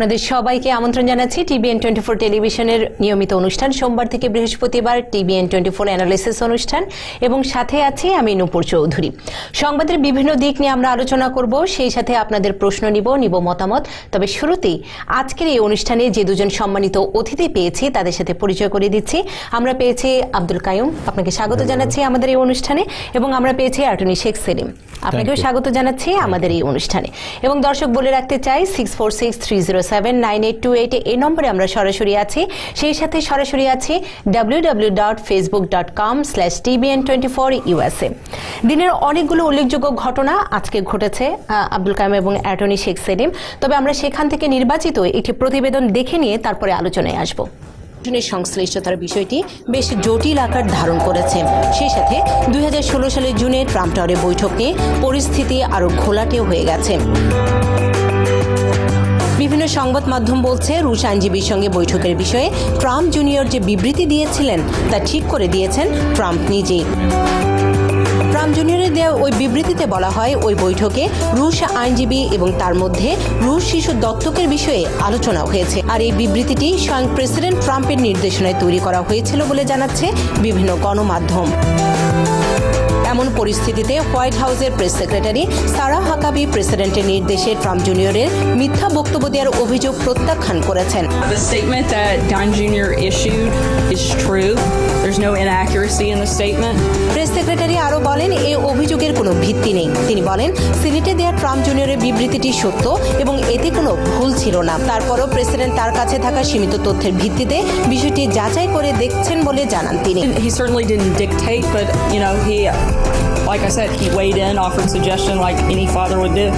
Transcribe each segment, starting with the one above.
আপনাদের সবাইকে আমন্ত্রণ জানাচ্ছি টিভিএন টোয়েন্টি ফোর টেলিভিশনের নিয়মিত অনুষ্ঠান। সোমবার থেকে বৃহস্পতিবার টিভিএন টোয়েন্টি ফোর অ্যানালিসিস অনুষ্ঠান এবং সাথে আছি আমি নূপুর চৌধুরী। সংবাদের বিভিন্ন দিক নিয়ে আমরা আলোচনা করব সেই সাথে আপনাদের প্রশ্ন নিব নিব মতামত। তবে শুরুতেই আজকের এই অনুষ্ঠানে যে দুজন সম্মানিত অতিথি পেয়েছি তাদের সাথে পরিচয় করে দিচ্ছি। আমরা পেয়েছি আব্দুল কায়ুম আপনাকে স্বাগত জানাচ্ছি আমাদের এই অনুষ্ঠানে এবং আমরা পেয়েছি অ্যাটর্নি শেখ সেলিম। আপনাকেও স্বাগত জানাচ্ছি আমাদের এই অনুষ্ঠানে। এবং দর্শক বলে রাখতে চাই six four six three zero seven nine eight two eight এই নম্বরে আমরা সরাসরি আছি। সেই সাথে সরাসরি আছি W W dot Facebook dot com slash TVN twenty four USA দিনের অনেকগুলো উল্লেখযোগ্য ঘটনা আজকে ঘটেছে আব্দুল কালাম এবং অ্যাটর্নি শেখ সেলিম তবে আমরা সেখান থেকে নির্বাচিত একটি প্রতিবেদন দেখে নিয়ে তারপরে আলোচনায় আসব। নির্বাচনের সংশ্লিষ্টতার বিষয়টি বেশ জটিল আকার ধারণ করেছে। সেই সাথে দুই সালের জুনে ট্রাম্প টাওয়ারে বৈঠক পরিস্থিতি আরও ঘোলাটেও হয়ে গেছে। বিভিন্ন সংবাদ মাধ্যম বলছে, রুশ আইনজীবীর সঙ্গে বৈঠকের বিষয়ে ট্রাম্প জুনিয়র যে বিবৃতি দিয়েছিলেন, তা ঠিক করে দিয়েছেন ট্রাম্প নিজেই। ট্রাম্প জুনিয়রের দেওয়া ওই বিবৃতিতে বলা হয়, ওই বৈঠকে রুশ আইনজীবী এবং তার মধ্যে রুশ শিশু দত্তকের বিষয়ে আলোচনা হয়েছে। আর এই বিবৃতিটি স্বয়ং প্রেসিডেন্ট ট্রাম্পের নির্দেশনায় তৈরি করা হয়েছিল বলে জানাচ্ছে বিভিন্ন গণমাধ্যম। এমন পরিস্থিতিতে হোয়াইট হাউসের প্রেস সেক্রেটারি সারা হাকাবি প্রেসিডেন্টের নির্দেশে ট্রাম্প জুনিয়রের মিথ্যা বক্তব্য দেওয়ার অভিযোগ প্রত্যাখ্যান করেছেন. There's no inaccuracy in the statement. Press secretary আরও বলেন এই অভিযোগের কোনো ভিত্তি নেই। তিনি বলেন সিনেটে দেয়া ট্রাম্প জুনিয়রের বিবৃতিটি সত্য এবং এতে কোনো ভুল ছিল না। তারপরও প্রেসিডেন্ট তার কাছে থাকা সীমিত তথ্যের ভিত্তিতে বিষয়টি যাচাই করে দেখছেন বলে জানান তিনি। He certainly didn't dictate, but you know, he, like I said, he weighed in, offered suggestion like any father would do.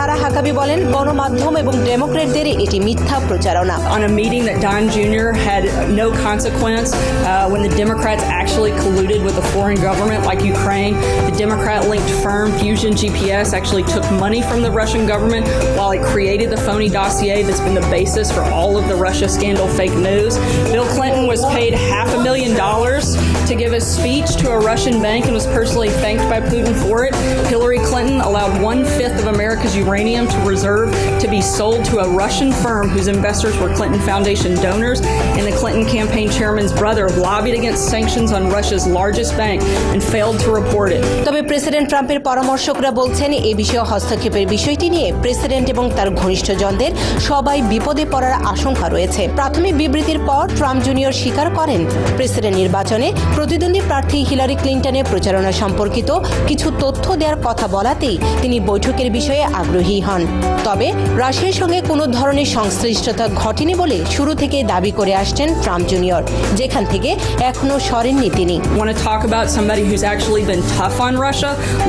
তারা হাকাবি বলেন গণমাধ্যম এবং ডেমোক্রেটদের এটি মিথ্যা প্রচারণা On a meeting that Don Jr. had no consequence, uh, when the Democrats actually colluded with a foreign government like Ukraine, the Democrat-linked firm Fusion GPS actually took money from the Russian government while it created the phony dossier that's been the basis for all of the Russia scandal fake news. Bill Clinton was paid half a million dollars to give a speech to a Russian bank and was personally thanked by Putin for it. Hillary Clinton allowed one fifth of America's uranium to reserve to be sold to a Russian firm whose investors were Clinton Foundation donors, and the Clinton campaign chairman's brother lobbied against sanctions on Russia's largest bank and failed to report it. তবে president ট্রাম্পের পরামর্শকরা বলছেন এ বিষয়ে হস্তক্ষেপের বিষয়টি নিয়ে president এবং তার ঘনিষ্ঠজনদের সবাই বিপদে পড়ার আশঙ্কা রয়েছে প্রাথমিক বিবৃতির পর ট্রাম্প জুনিয়র স্বীকার করেন প্রেসিডেন্ট নির্বাচনে প্রতিদ্বন্দ্বী প্রার্থী হিলারি ক্লিন্টনের প্রচারণা সম্পর্কিত কিছু তথ্য দেওয়ার কথা বলাতেই তিনি বৈঠকের বিষয়ে আগ্রহী হন তবে রাশিয়ার সঙ্গে কোনো ধরনের সংশ্লিষ্টতা ঘটেনি বলে শুরু থেকে দাবি করে আসছেন ট্রাম্প জুনিয়র যেখান থেকে এখনও সরেননি তিনি?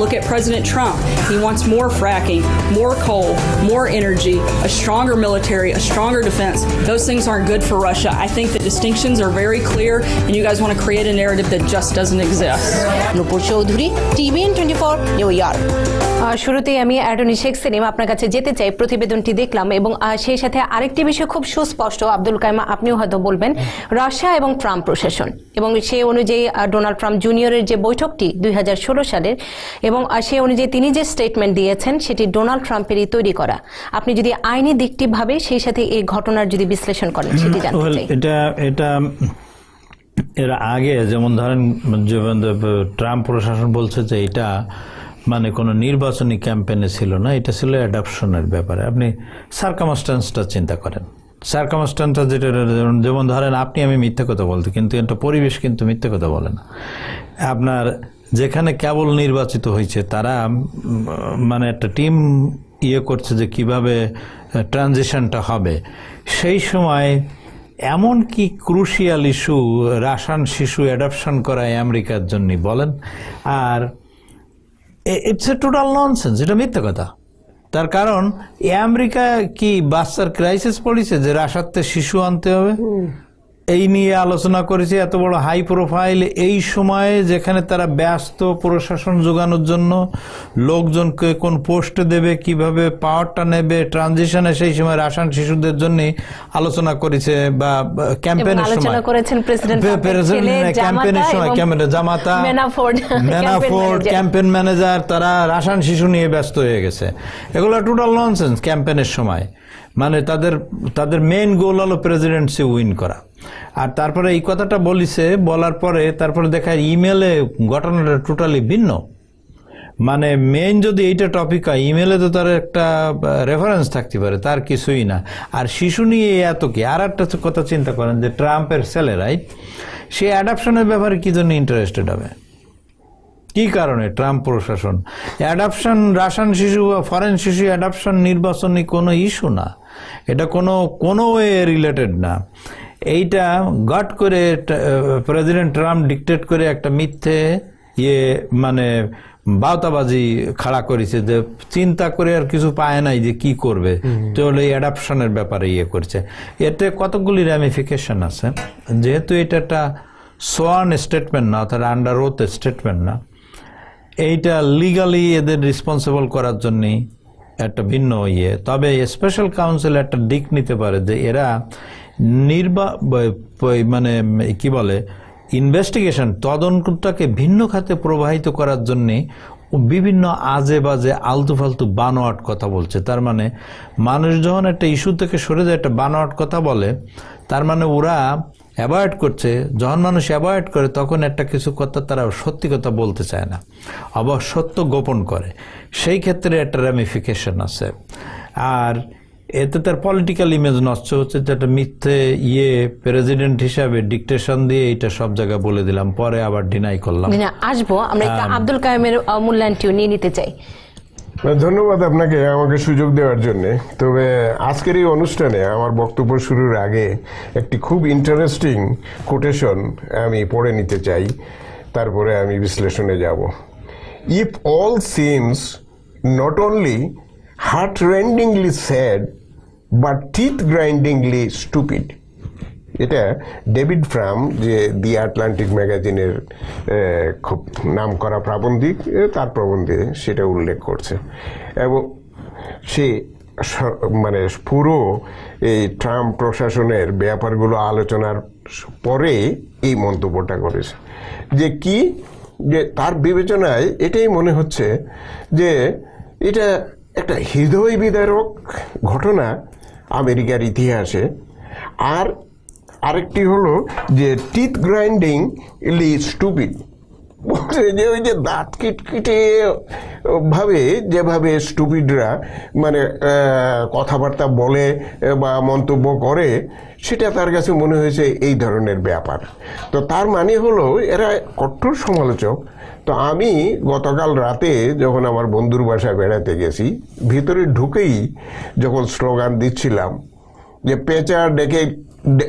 Look at President Trump. He wants more fracking, more coal, more energy, a stronger military, a stronger defense. Those things aren't good for Russia. I think the distinctions are very clear, and you guys want to create a narrative that just doesn't exist. Nupur Chowdhury TVN twenty four New York. শুরুতেই আমি attorney Sheikh Selim আপনার কাছে যেতে চাই প্রতিবেদনটি দেখলাম এবং সেই সাথে আরেকটি বিষয় খুব সুস্পষ্ট আব্দুল কাইমা আপনিও হয়তো বলবেন রাশিয়া এবং ট্রাম্প প্রশাসন এবং সে অনুযায়ী ডোনাল্ড ট্রাম্প জুনিয়রের যে বৈঠকটি দুই হাজার ষোলো সালের এবং সেই অনুযায়ী তিনি যে স্টেটমেন্ট দিয়েছেন সেটি ডোনাল্ড ট্রাম্পেরই তৈরি করা। আপনি যদি আইনি দিকটি ভাবে সেই সাথে এই ঘটনার যদি বিশ্লেষণ করেন সেটি জানতে চাই। এটা এটা এর আগে যেমন ধরেন ট্রাম্প প্রশাসন বলছে যে এটা মানে কোনো নির্বাচনী ক্যাম্পেইনে ছিল না, এটা ছিল অ্যাডাপশনের ব্যাপারে। আপনি সার্কামস্টান্সটা চিন্তা করেন। সার্কামস্টান্সটা যেটা যেমন ধরেন আপনি, আমি মিথ্যা কথা বলতে কিন্তু একটা পরিবেশ কিন্তু মিথ্যা কথা বলে না। আপনার যেখানে কেবল নির্বাচিত হয়েছে, তারা মানে একটা টিম ইয়ে করছে যে কীভাবে ট্রানজিশনটা হবে। সেই সময় এমন কি ক্রুশিয়াল ইস্যু রাশান শিশু অ্যাডাপশন করায় আমেরিকার জন্য বলেন? আর ইটস এ টোটাল ননসেন্স এটা মিথ্যে কথা। তার কারণ আমেরিকা কি বাচ্চার ক্রাইসিস পড়েছে যে রাশাতে শিশু আনতে হবে? এই নিয়ে আলোচনা করেছে এত বড় হাই প্রোফাইল। এই সময়ে যেখানে তারা ব্যস্ত প্রশাসন যোগানোর জন্য লোকজনকে কোন পোস্ট দেবে কীভাবে পাওয়ারটা নেবে ট্রানজিশনে সেই সময় রাসায়ন শিশুদের জন্য আলোচনা করেছে বা ক্যাম্পেনের সময়। ক্যাম্পেনের জামাতা সময় ক্যাম্পেনের জামাতা। Manafort campaign manager. তারা রাসায়ন শিশু নিয়ে ব্যস্ত হয়ে গেছে। এগুলো টোটাল ননসেন্স ক্যাম্পেনের সময়। মানে তাদের তাদের মেইন গোল হলো প্রেসিডেন্সি উইন করা। আর তারপরে এই কথাটা বলিছে, বলার পরে তারপরে দেখা ইমেলে ঘটনাটা টোটালি ভিন্ন। মানে মেইন যদি এইটা টপিক হয় ইমেলে তো তার একটা রেফারেন্স থাকতে পারে, তার কিছুই না। আর শিশু নিয়ে এত কি? আর একটা কথা চিন্তা করেন যে ট্রাম্পের ছেলে রাইট সে অ্যাডাপশনের ব্যাপারে কি জন্য ইন্টারেস্টেড হবে? কি কারণে ট্রাম্প প্রশাসন? অ্যাডাপশন রাসায়ন শিশু বা ফরেন শিশু অ্যাডাপশন নির্বাচনী কোনো ইস্যু না। এটা কোনো কোনো ওয়ে রিলেটেড না। এইটা গট করে প্রেসিডেন্ট ট্রাম্প ডিকটেট করে একটা মিথ্যে ইয়ে মানে বাউতাবাজি খাড়া করেছে যে চিন্তা করে আর কিছু পায় নাই যে কি করবে। তাহলে এই অ্যাডাপশনের ব্যাপারে ইয়ে করছে। এতে কতগুলি র্যামিফিকেশন আছে? যেহেতু এটা একটা সোয়ান স্টেটমেন্ট না অর্থাৎ আন্ডার ওথ স্টেটমেন্ট না এইটা লিগালি এদের রেসপন্সিবল করার জন্যই একটা ভিন্ন ইয়ে। তবে স্পেশাল কাউন্সিল একটা দিক নিতে পারে যে এরা নির্বা মানে কি বলে ইনভেস্টিগেশন তদন্তটাকে ভিন্ন খাতে প্রবাহিত করার জন্যে বিভিন্ন আজে বাজে আলতু ফালতু বানোয়াট কথা বলছে। তার মানে মানুষ যখন একটা ইস্যু থেকে সরে যায়, একটা বানোয়াট কথা বলে, তার মানে ওরা অ্যাভয়েড করছে। যখন মানুষ অ্যাভয়েড করে, তখন একটা কিছু কথা তারা সত্যি কথা বলতে চায় না, আবার সত্য গোপন করে। সেই ক্ষেত্রে একটা র্যামিফিকেশন আছে। আর এতে তার পলিটিক্যাল ইমেজ নষ্ট হচ্ছে যেটা মিথ্যে ইয়ে প্রেসিডেন্ট হিসাবে ডিকটেশন দিয়ে এটা সব জায়গায় বলে দিলাম পরে আবার ডিনাই করলাম। না আসব। আমরা একটু আব্দুল কায়েমের মূল্যায়নটিও নিয়ে নিতে চাই। ধন্যবাদ আপনাকে আমাকে সুযোগ দেওয়ার জন্য। তবে আজকের এই অনুষ্ঠানে আমার বক্তব্য শুরুর আগে একটি খুব ইন্টারেস্টিং কোটেশন আমি পড়ে নিতে চাই তারপরে আমি বিশ্লেষণে যাব। If all seems not only heart rendingly sad but teeth grindingly stupid এটা ডেভিড ফ্রাম যে দি আটলান্টিক ম্যাগাজিনের খুব নাম করা প্রাবন্ধিক তার প্রবন্ধে সেটা উল্লেখ করছে। এবং সে মানে পুরো এই ট্রাম্প প্রশাসনের ব্যাপারগুলো আলোচনার পরে এই মন্তব্যটা করেছে। যে কি? যে তার বিবেচনায় এটাই মনে হচ্ছে যে এটা একটা হৃদয় বিদারক ঘটনা আমেরিকার ইতিহাসে। আর আরেকটি হলো যে টিথ গ্রাইন্ডিং লি স্টুপিড বলছে যে ওই যে দাঁত কিটকিটে ভাবে যেভাবে স্টুপিডরা মানে কথাবার্তা বলে বা মন্তব্য করে, সেটা তার কাছে মনে হয়েছে এই ধরনের ব্যাপার। তো তার মানে হলো এরা কঠোর সমালোচক তো আমি গতকাল রাতে যখন আমার বন্ধুর বাসায় বেড়াতে গেছি, ভিতরে ঢুকেই যখন স্লোগান দিচ্ছিলাম যে পেঁচা ডেকে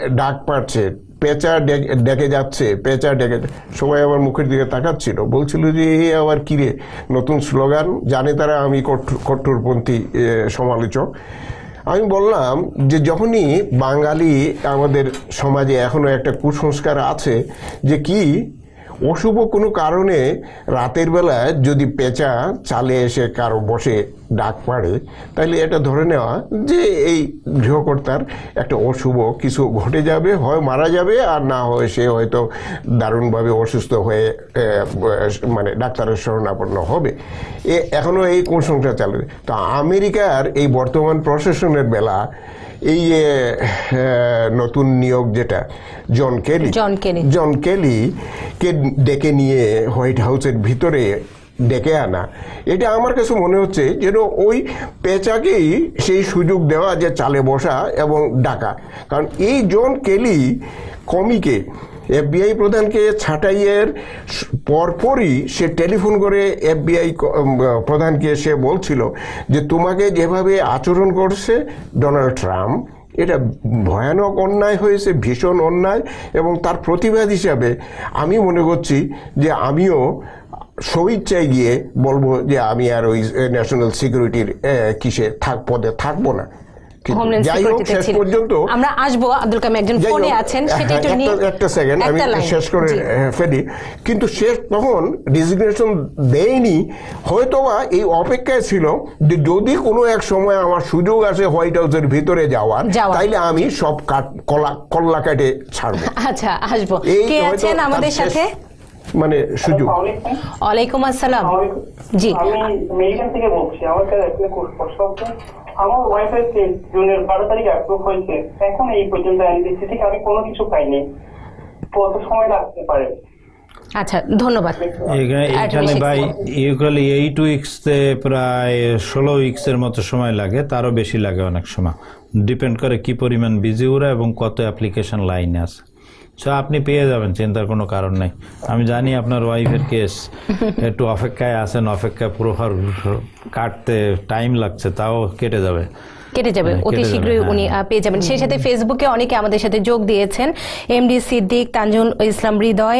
ডাক পাচ্ছে পেঁচা ডেকে- যাচ্ছে, পেঁচা ডেকে সবাই আমার মুখের দিকে তাকাচ্ছিল। বলছিল যে, এ আবার কিরে নতুন স্লোগান, জানে তারা আমি কঠোরপন্থী সমালোচক। আমি বললাম যে, যখনই বাঙালি আমাদের সমাজে এখনও একটা কুসংস্কার আছে যে কি অশুভ কোনো কারণে রাতের বেলা যদি পেঁচা চালে এসে কারও বসে ডাক পাড়ে তাহলে এটা ধরে নেওয়া যে এই গৃহকর্তার একটা অশুভ কিছু ঘটে যাবে, হয় মারা যাবে, আর না হয় সে হয়তো দারুণভাবে অসুস্থ হয়ে মানে ডাক্তারের শরণাপন্ন হবে। এ এখনও এই কুসংসার চালু। তো আমেরিকার এই বর্তমান প্রশাসনের বেলা এই যে নতুন নিয়োগ যেটা জন কেলি। জন কেলি। জন কেলি কে ডেকে নিয়ে হোয়াইট হাউসের ভিতরে ডেকে আনা। এটা আমার কাছে মনে হচ্ছে যেন ওই পেঁচাকেই সেই সুযোগ দেওয়া যে চালে বসা এবং ডাকা। কারণ এই জন কেলি কমিকে এফবিআই প্রধানকে ছাঁটাইয়ের পরপরই সে টেলিফোন করে এফবিআই প্রধানকে সে বলছিল যে তোমাকে যেভাবে আচরণ করছে ডোনাল্ড ট্রাম্প, এটা ভয়ানক অন্যায় হয়েছে, ভীষণ অন্যায় এবং তার প্রতিবাদ হিসাবে আমি মনে করছি যে আমিও স্বইচ্ছায় গিয়ে বলব যে আমি আর ওই ন্যাশনাল সিকিউরিটির কিসে থাক, পদে থাকব না। শেষ। পর্যন্ত আমরা আসব আব্দুল কালাম একজন ফোনে আছেন সেটা হ্যাঁ, একটু একটা- নিয়ে একটা সেকেন্ড আমি শেষ করে। ফেলি। কিন্তু সে তখন ডিজিগনেশন দেয়নি হয়তোবা এই অপেক্ষায় ছিল যে যদি কোনো এক সময় আমার সুযোগ আছে হোয়াইট হাউসের ভিতরে যাওয়ার। তাইলে আমি সব কাট কলা কল্লা কাটে ছাড়বো। আচ্ছা আসব। কে আছেন আমাদের শেষ সাথে? মানে সুযোগ। ওয়ালাইকুম আসসালাম। জি। আমি মেডিকেল থেকে বলছি আমার কাছে একটা আমার ওয়াইফাই জুনের বারো তারিখ অ্যাপ্রুভ হয়েছে। এখন এই পর্যন্ত এনবিসি থেকে আমি কোনো কিছু পাইনি। কত সময় লাগতে পারে। আচ্ছা ধন্যবাদ। এখানে এখানে ভাই ইউকালি এইট উইক্সতে প্রায় ষোলো উইক্সের মতো সময় লাগে তারও বেশি লাগে অনেক সময়। ডিপেন্ড করে কি পরিমাণ বিজি ওরা এবং কত অ্যাপ্লিকেশন লাইনে আছে। সো আপনি পেয়ে যাবেন চিন্তার কোনো কারণ নেই। আমি জানি আপনার ওয়াইফের কেস একটু অপেক্ষায় আছেন অপেক্ষায় পুরো কাটতে টাইম লাগছে তাও কেটে যাবে। কেটে যাবে হ্যাঁ, অতি শীঘ্রই হ্যাঁ। উনি পেয়ে যাবেন। সেই সাথে ফেসবুকে অনেকে আমাদের সাথে যোগ দিয়েছেন। এমডি সিদ্দিক তানজুল ইসলাম হৃদয়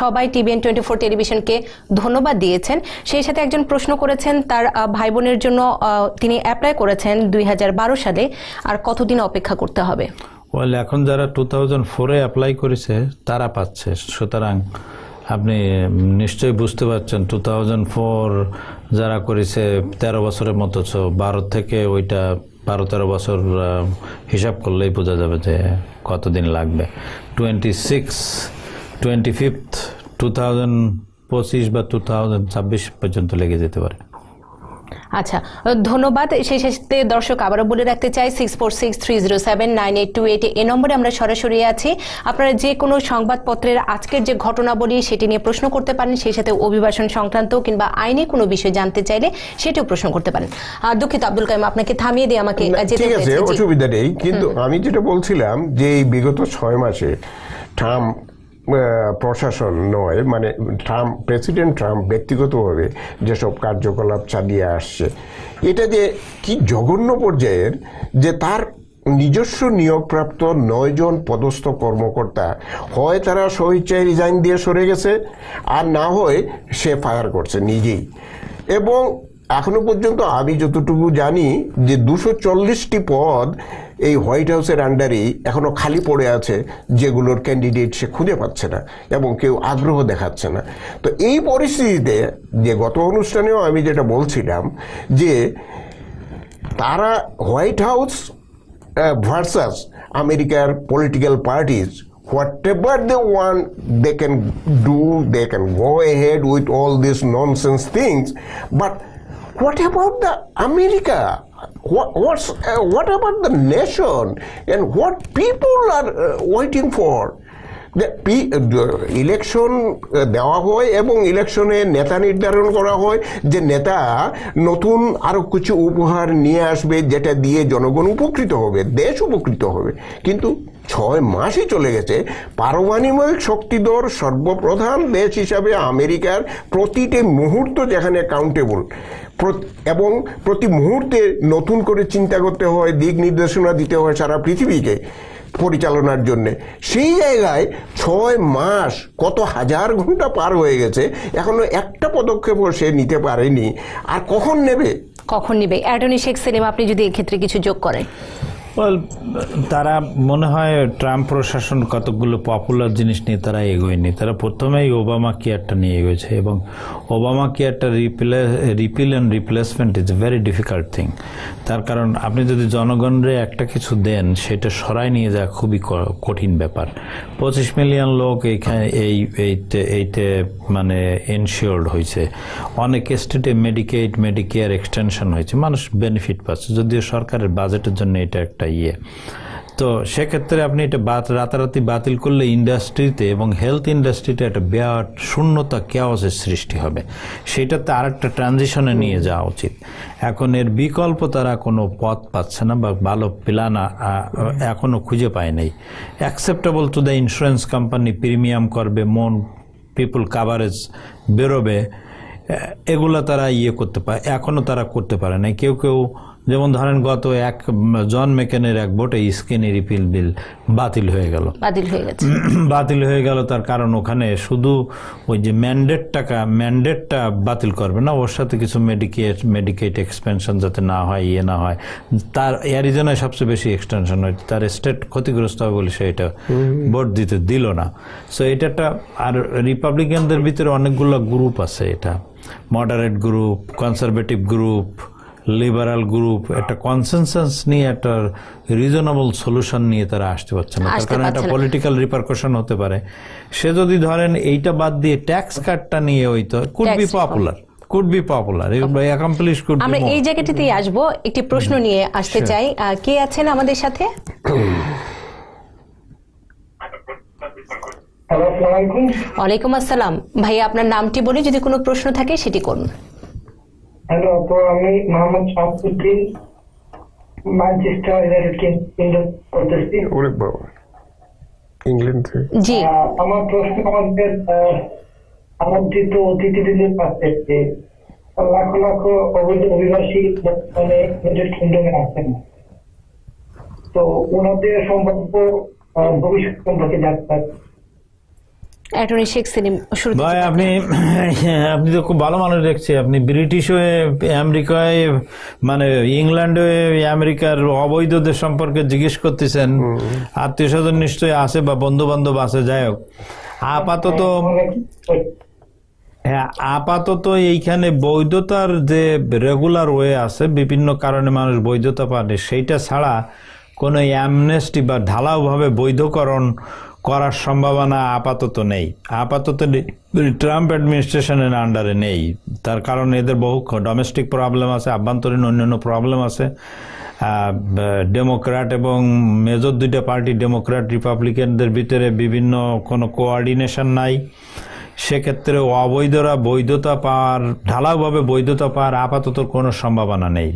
সবাই টিভিএন টোয়েন্টি ফোর টেলিভিশনকে ধন্যবাদ দিয়েছেন। সেই সাথে একজন প্রশ্ন করেছেন তার ভাই বোনের জন্য তিনি অ্যাপ্লাই করেছেন দুই হাজার বারো সালে। আর কতদিন অপেক্ষা করতে হবে? এখন যারা টু থাউজেন্ড ফোরে অ্যাপ্লাই করেছে, তারা পাচ্ছে। সুতরাং আপনি নিশ্চয়ই বুঝতে পারছেন টু থাউজেন্ড ফোর যারা করেছে, তেরো বছরের মতো বারো থেকে ওইটা বারো, তেরো বছর হিসাব করলেই বোঝা যাবে যে কতদিন লাগবে। Twenty six twenty fifth two thousand পঁচিশ বা টু থাউজেন্ড ছাব্বিশ পর্যন্ত লেগে যেতে পারে। আচ্ছা ধন্যবাদ। সেই সাথে দর্শক আবারও বলে রাখতে চাই six four six three zero seven nine eight two eight এই নম্বরে আমরা সরাসরি আছি। আপনারা যে কোনো সংবাদপত্রের আজকের যে ঘটনা ঘটনাবলী সেটি নিয়ে প্রশ্ন করতে পারেন সেই সাথে অভিবাসন সংক্রান্ত কিংবা আইনি কোনো বিষয় জানতে চাইলে সেটিও প্রশ্ন করতে পারেন। আর দুঃখিত আব্দুল কাইম আপনাকে থামিয়ে দিয়ে আমাকে যেতে ঠিক আছে হয়েছে। অসুবিধা নেই কিন্তু আমি যেটা বলছিলাম যে এই বিগত ছয় মাসে ট্রাম্প প্রশাসন নয় মানে ট্রাম্প প্রেসিডেন্ট ট্রাম্প ব্যক্তিগতভাবে যেসব কার্যকলাপ চালিয়ে আসছে, এটা যে কি জঘন্য পর্যায়ের যে তার নিজস্ব নিয়োগপ্রাপ্ত নয়জন পদস্থ কর্মকর্তা, হয় তারা স্বইচ্ছায় রিজাইন দিয়ে সরে গেছে, আর না হয় সে ফায়ার করছে নিজেই। এবং এখনও পর্যন্ত আমি যতটুকু জানি যে দুশো চল্লিশটি পদ এই হোয়াইট হাউসের আন্ডারেই এখনও খালি পড়ে আছে যেগুলোর ক্যান্ডিডেট সে খুঁজে পাচ্ছে না এবং কেউ আগ্রহ দেখাচ্ছে না। তো এই পরিস্থিতিতে যে গত অনুষ্ঠানেও আমি যেটা বলছিলাম যে তারা হোয়াইট হাউস ভার্সাস আমেরিকার political parties whatever they want they can do they can go ahead with all these nonsense things but what about the america what, what's uh, what about the nation? And what people are uh, waiting for? Election দেওয়া হয় এবং ইলেকশনে নেতা নির্ধারণ করা হয়। যে নেতা নতুন আরও কিছু উপহার নিয়ে আসবে যেটা দিয়ে জনগণ উপকৃত হবে দেশ উপকৃত হবে। কিন্তু ছয় মাসই চলে গেছে, পারমাণবিক শক্তিধর সর্বপ্রধান দেশ হিসাবে আমেরিকার প্রতিটি মুহূর্ত যেখানে কাউন্টেবল এবং প্রতি মুহূর্তে নতুন করে চিন্তা করতে হয়, দিক নির্দেশনা দিতে হয় সারা পৃথিবীকে পরিচালনার জন্যে। সেই জায়গায় ছয় মাস কত হাজার ঘণ্টা পার হয়ে গেছে, এখনও একটা পদক্ষেপও সে নিতে পারেনি। আর কখন নেবে? কখন নেবে? অ্যাটর্নি শেখ সেলিম আপনি যদি এক্ষেত্রে কিছু যোগ করেন। তারা মনে হয় ট্রাম্প প্রশাসন কতগুলো পপুলার জিনিস নিয়ে তারা এগোয়নি। তারা প্রথমেই ওবামা কেয়ারটা নিয়ে এগোয়েছে এবং Obama কেয়ারটা replay repeal and replacement is very difficult thing তার কারণ আপনি যদি জনগণরে একটা কিছু দেন, সেটা সরাই নিয়ে যাওয়া খুবই কঠিন ব্যাপার। পঁচিশ মিলিয়ন লোক এইখানে এই, এইতে এইতে মানে ইনশিওর্ড হয়েছে। অনেক স্টেটে মেডিকেট মেডিকেয়ার এক্সটেনশন হয়েছে। মানুষ বেনিফিট পাচ্ছে। যদিও সরকারের বাজেটের জন্য এটা একটা ইয়ে তো সেক্ষেত্রে আপনি এটা বাত- রাতারাতি বাতিল করলে ইন্ডাস্ট্রিতে এবং হেলথ ইন্ডাস্ট্রিতে একটা বিরাট শূন্যতা কেওয়াসের সৃষ্টি হবে। সেটাতে আরেকটা ট্রানজিশনে নিয়ে যাওয়া উচিত। এখন এর বিকল্প তারা কোনো পথ পাচ্ছে না বা ভালো প্ল্যান এখনও খুঁজে পায় নাই। Acceptable to the insurance company premium করবে, মন পিপল কাভারেজ বেরোবে এগুলো তারা ইয়ে করতে পারে এখনও তারা করতে পারে না কেউ কেউ যেমন ধরেন গত এক জন মেকেনের এক ভোটে স্কেনি রিপিল বিল বাতিল হয়ে গেল। বাতিল হয়ে গেছে। বাতিল হয়ে গেল তার কারণ ওখানে শুধু ওই যে ম্যান্ডেট টাকা ম্যান্ডেটটা বাতিল করবে না ওর সাথে কিছু মেডিকেট মেডিকেট এক্সপেনশন যাতে না হয় ইয়ে না হয়। তার অ্যারিজোনায় সবচেয়ে বেশি এক্সটেনশন হয়। তার স্টেট ক্ষতিগ্রস্ত হবে বলে সে এটা ভোট দিতে দিল না। সো এটা একটা আর রিপাবলিকানদের ভিতরে অনেকগুলো গ্রুপ আছে এটা। Moderate group conservative group liberal group একটা কনসেনসাস নিয়ে একটা রিজনেবল সলিউশন নিয়ে তারা আসতে পারছে না। তার কারণ একটা পলিটিক্যাল রিপারকশন হতে পারে। সে যদি ধরেন এইটা বাদ দিয়ে ট্যাক্স কাটটা নিয়ে হইতো could be popular could be popular accomplish could আমরা এই জায়গাটিতেই আসব একটি প্রশ্ন নিয়ে আসতে চাই। কে আছেন আমাদের সাথে? ওয়ালাইকুম আসসালাম। ভাইয়া আপনার নামটি বলে যদি কোনো প্রশ্ন থাকে সেটি করুন। হ্যালো আপু আমি মোহাম্মদ শামসুদ্দিন ম্যানচেস্টার করতেছি। ওরে বাবা ইংল্যান্ড থেকে? জি। আমার প্রশ্ন আমাদের আহ, আমন্ত্রিত অতিথিদের কাছে যে লাখ লাখ অবৈধ অভিবাসী বর্তমানে ইউনাইটেড কিংডমে আছেন। তো ওনাদের সম্পর্ক আহ, ভবিষ্যৎ সম্পর্কে জানতে অ্যাটর্নি শেখ সেলিম শুরুতে ভাই আপনি আপনি তো খুব ভালো মানুষ দেখছি। আপনি ব্রিটিশ হয়ে আমেরিকায় মানে ইংল্যান্ড হয়ে আমেরিকার অবৈধদের সম্পর্কে জিজ্ঞেস করতেছেন। আত্মীয় স্বজন নিশ্চয়ই আছে বা বন্ধু বান্ধব আছে যাই হোক। আপাতত হ্যাঁ আপাতত এইখানে বৈধতার যে রেগুলার ওয়ে আছে বিভিন্ন কারণে মানুষ বৈধতা পাবে সেইটা ছাড়া কোনো অ্যামনেস্টি বা ঢালাওভাবে বৈধকরণ করার সম্ভাবনা আপাতত নেই। আপাতত ট্রাম্প অ্যাডমিনিস্ট্রেশনের আন্ডারে নেই, তার কারণ এদের বহু ডোমেস্টিক প্রবলেম আছে, আভ্যন্তরীণ অন্যান্য প্রবলেম আছে। ডেমোক্র্যাট এবং মেজর দুইটা পার্টি ডেমোক্র্যাট রিপাবলিকানদের ভিতরে বিভিন্ন কোনো কোঅর্ডিনেশন নাই। সেক্ষেত্রে অবৈধরা বৈধতা পাওয়ার, ঢালাওভাবে বৈধতা পাওয়ার আপাতত কোনো সম্ভাবনা নেই।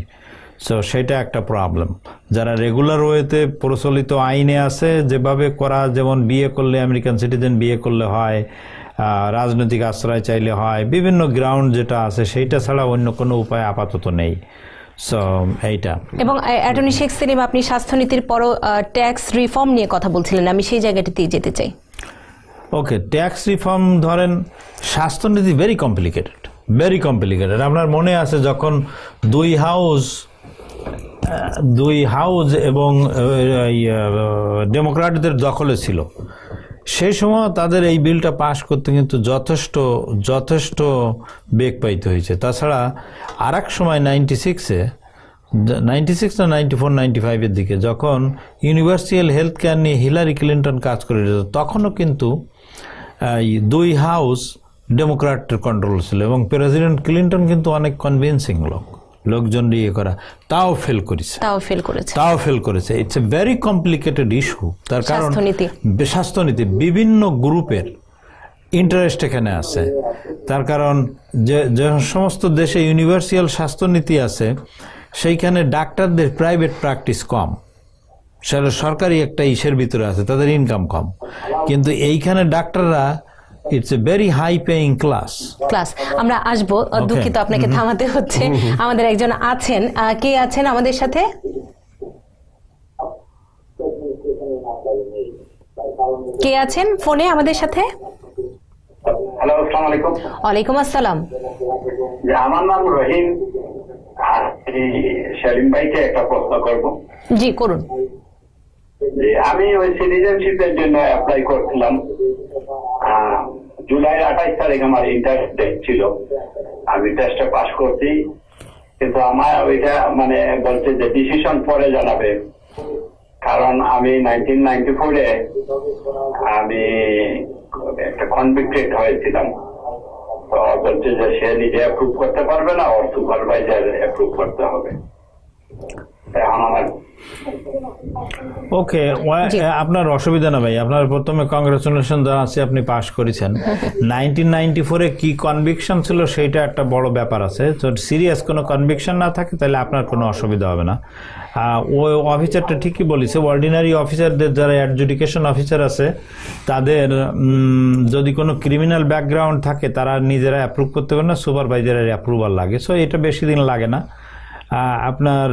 সো সেটা একটা প্রবলেম যারা রেগুলার ওয়েতে প্রচলিত আইনে আছে যেভাবে করা যেমন বিয়ে করলে আমেরিকান সিটিজেন বিয়ে করলে হয় রাজনৈতিক আশ্রয় চাইলে হয় বিভিন্ন গ্রাউন্ড যেটা আছে সেইটা ছাড়া অন্য কোনো উপায় আপাতত নেই। সো এইটা। এবং অ্যাটর্নি শেখ সেলিম আপনি স্বাস্থ্যনীতির পর ট্যাক্স রিফর্ম নিয়ে কথা বলছিলেন। আমি সেই জায়গাটিতেই যেতে চাই। ওকে ট্যাক্স রিফর্ম ধরেন স্বাস্থ্যনীতি ভেরি কমপ্লিকেটেড ভেরি কমপ্লিকেটেড আপনার মনে আছে যখন দুই হাউস দুই হাউস এবং ডেমোক্রাটদের দখলে ছিল। সেই সময় তাদের এই বিলটা পাশ করতে কিন্তু যথেষ্ট যথেষ্ট বেগ পাইতে হয়েছে। তাছাড়া আর এক সময় নাইনটি সিক্সে নাইনটি সিক্স না নাইনটি ফোর নাইনটি ফাইভের দিকে যখন ইউনিভার্সিয়াল হেলথ কেয়ার নিয়ে হিলারি ক্লিন্টন কাজ করে তখনও কিন্তু দুই হাউস ডেমোক্র্যাটের কন্ট্রোল ছিল এবং প্রেসিডেন্ট ক্লিন্টন কিন্তু অনেক কনভিন্সিং লোক। লোকজন ইয়ে করা তাও ফেল করেছে। তাও ফেল করেছে। তাও ফেল করেছে। It's a very complicated issue তার কারণ স্বাস্থ্যনীতি। বিভিন্ন গ্রুপের ইন্টারেস্ট এখানে আছে। তার কারণ যে যে সমস্ত দেশে ইউনিভার্সিয়াল স্বাস্থ্যনীতি আছে সেইখানে ডাক্তারদের প্রাইভেট প্র্যাকটিস কম। সেটা সরকারি একটা ইসের ভিতরে আছে তাদের ইনকাম কম। কিন্তু এইখানে ডাক্তাররা it's a very high paying class class আমরা আসব দুঃখিত আপনাকে থামাতে হচ্ছে। আমাদের একজন আছেন কে আছেন আমাদের সাথে? কে আছেন ফোনে আমাদের সাথে? হ্যালো আসসালামু আলাইকুম। ওয়ালাইকুম আসসালাম। আমার নাম রহিম আর সেলিম ভাইকে একটা প্রশ্ন করব। জি করুন। আমি ওই সিটিজেনশিপের জন্য অ্যাপ্লাই করছিলাম। জুলাই আঠাইশ তারিখ আমার ইন্টারেস্ট ছিল। আমি টেস্টে পাস করছি। কিন্তু আমার ওইটা মানে বলছে যে ডিসিশন পরে জানাবে। কারণ আমি নাইনটিন নাইনটি ফোরে আমি একটা কনভিক্টেড হয়েছিলাম। তো বলছে যে সে নিজে অ্যাপ্রুভ করতে পারবে না, ওর সুপারভাইজার অ্যাপ্রুভ করতে হবে। ওকে আপনার অসুবিধা না ভাই? আপনার প্রথমে কংগ্রেচুলেশন জানাচ্ছি আপনি পাশ করেছেন। নাইনটিন নাইনটি ফোরে কি কনভিকশন ছিল সেইটা একটা বড় ব্যাপার আছে। তো সিরিয়াস কোনো কনভিকশন না থাকে তাহলে আপনার কোনো অসুবিধা হবে না। ওই অফিসারটা ঠিকই বলেছে অর্ডিনারি অফিসারদের যারা অ্যাডজুডিকেশন অফিসার আছে তাদের যদি কোনো ক্রিমিনাল ব্যাকগ্রাউন্ড থাকে তারা নিজেরা অ্যাপ্রুভ করতে পারে না সুপারভাইজারের অ্যাপ্রুভাল লাগে। সো এটা বেশি দিন লাগে না। আপনার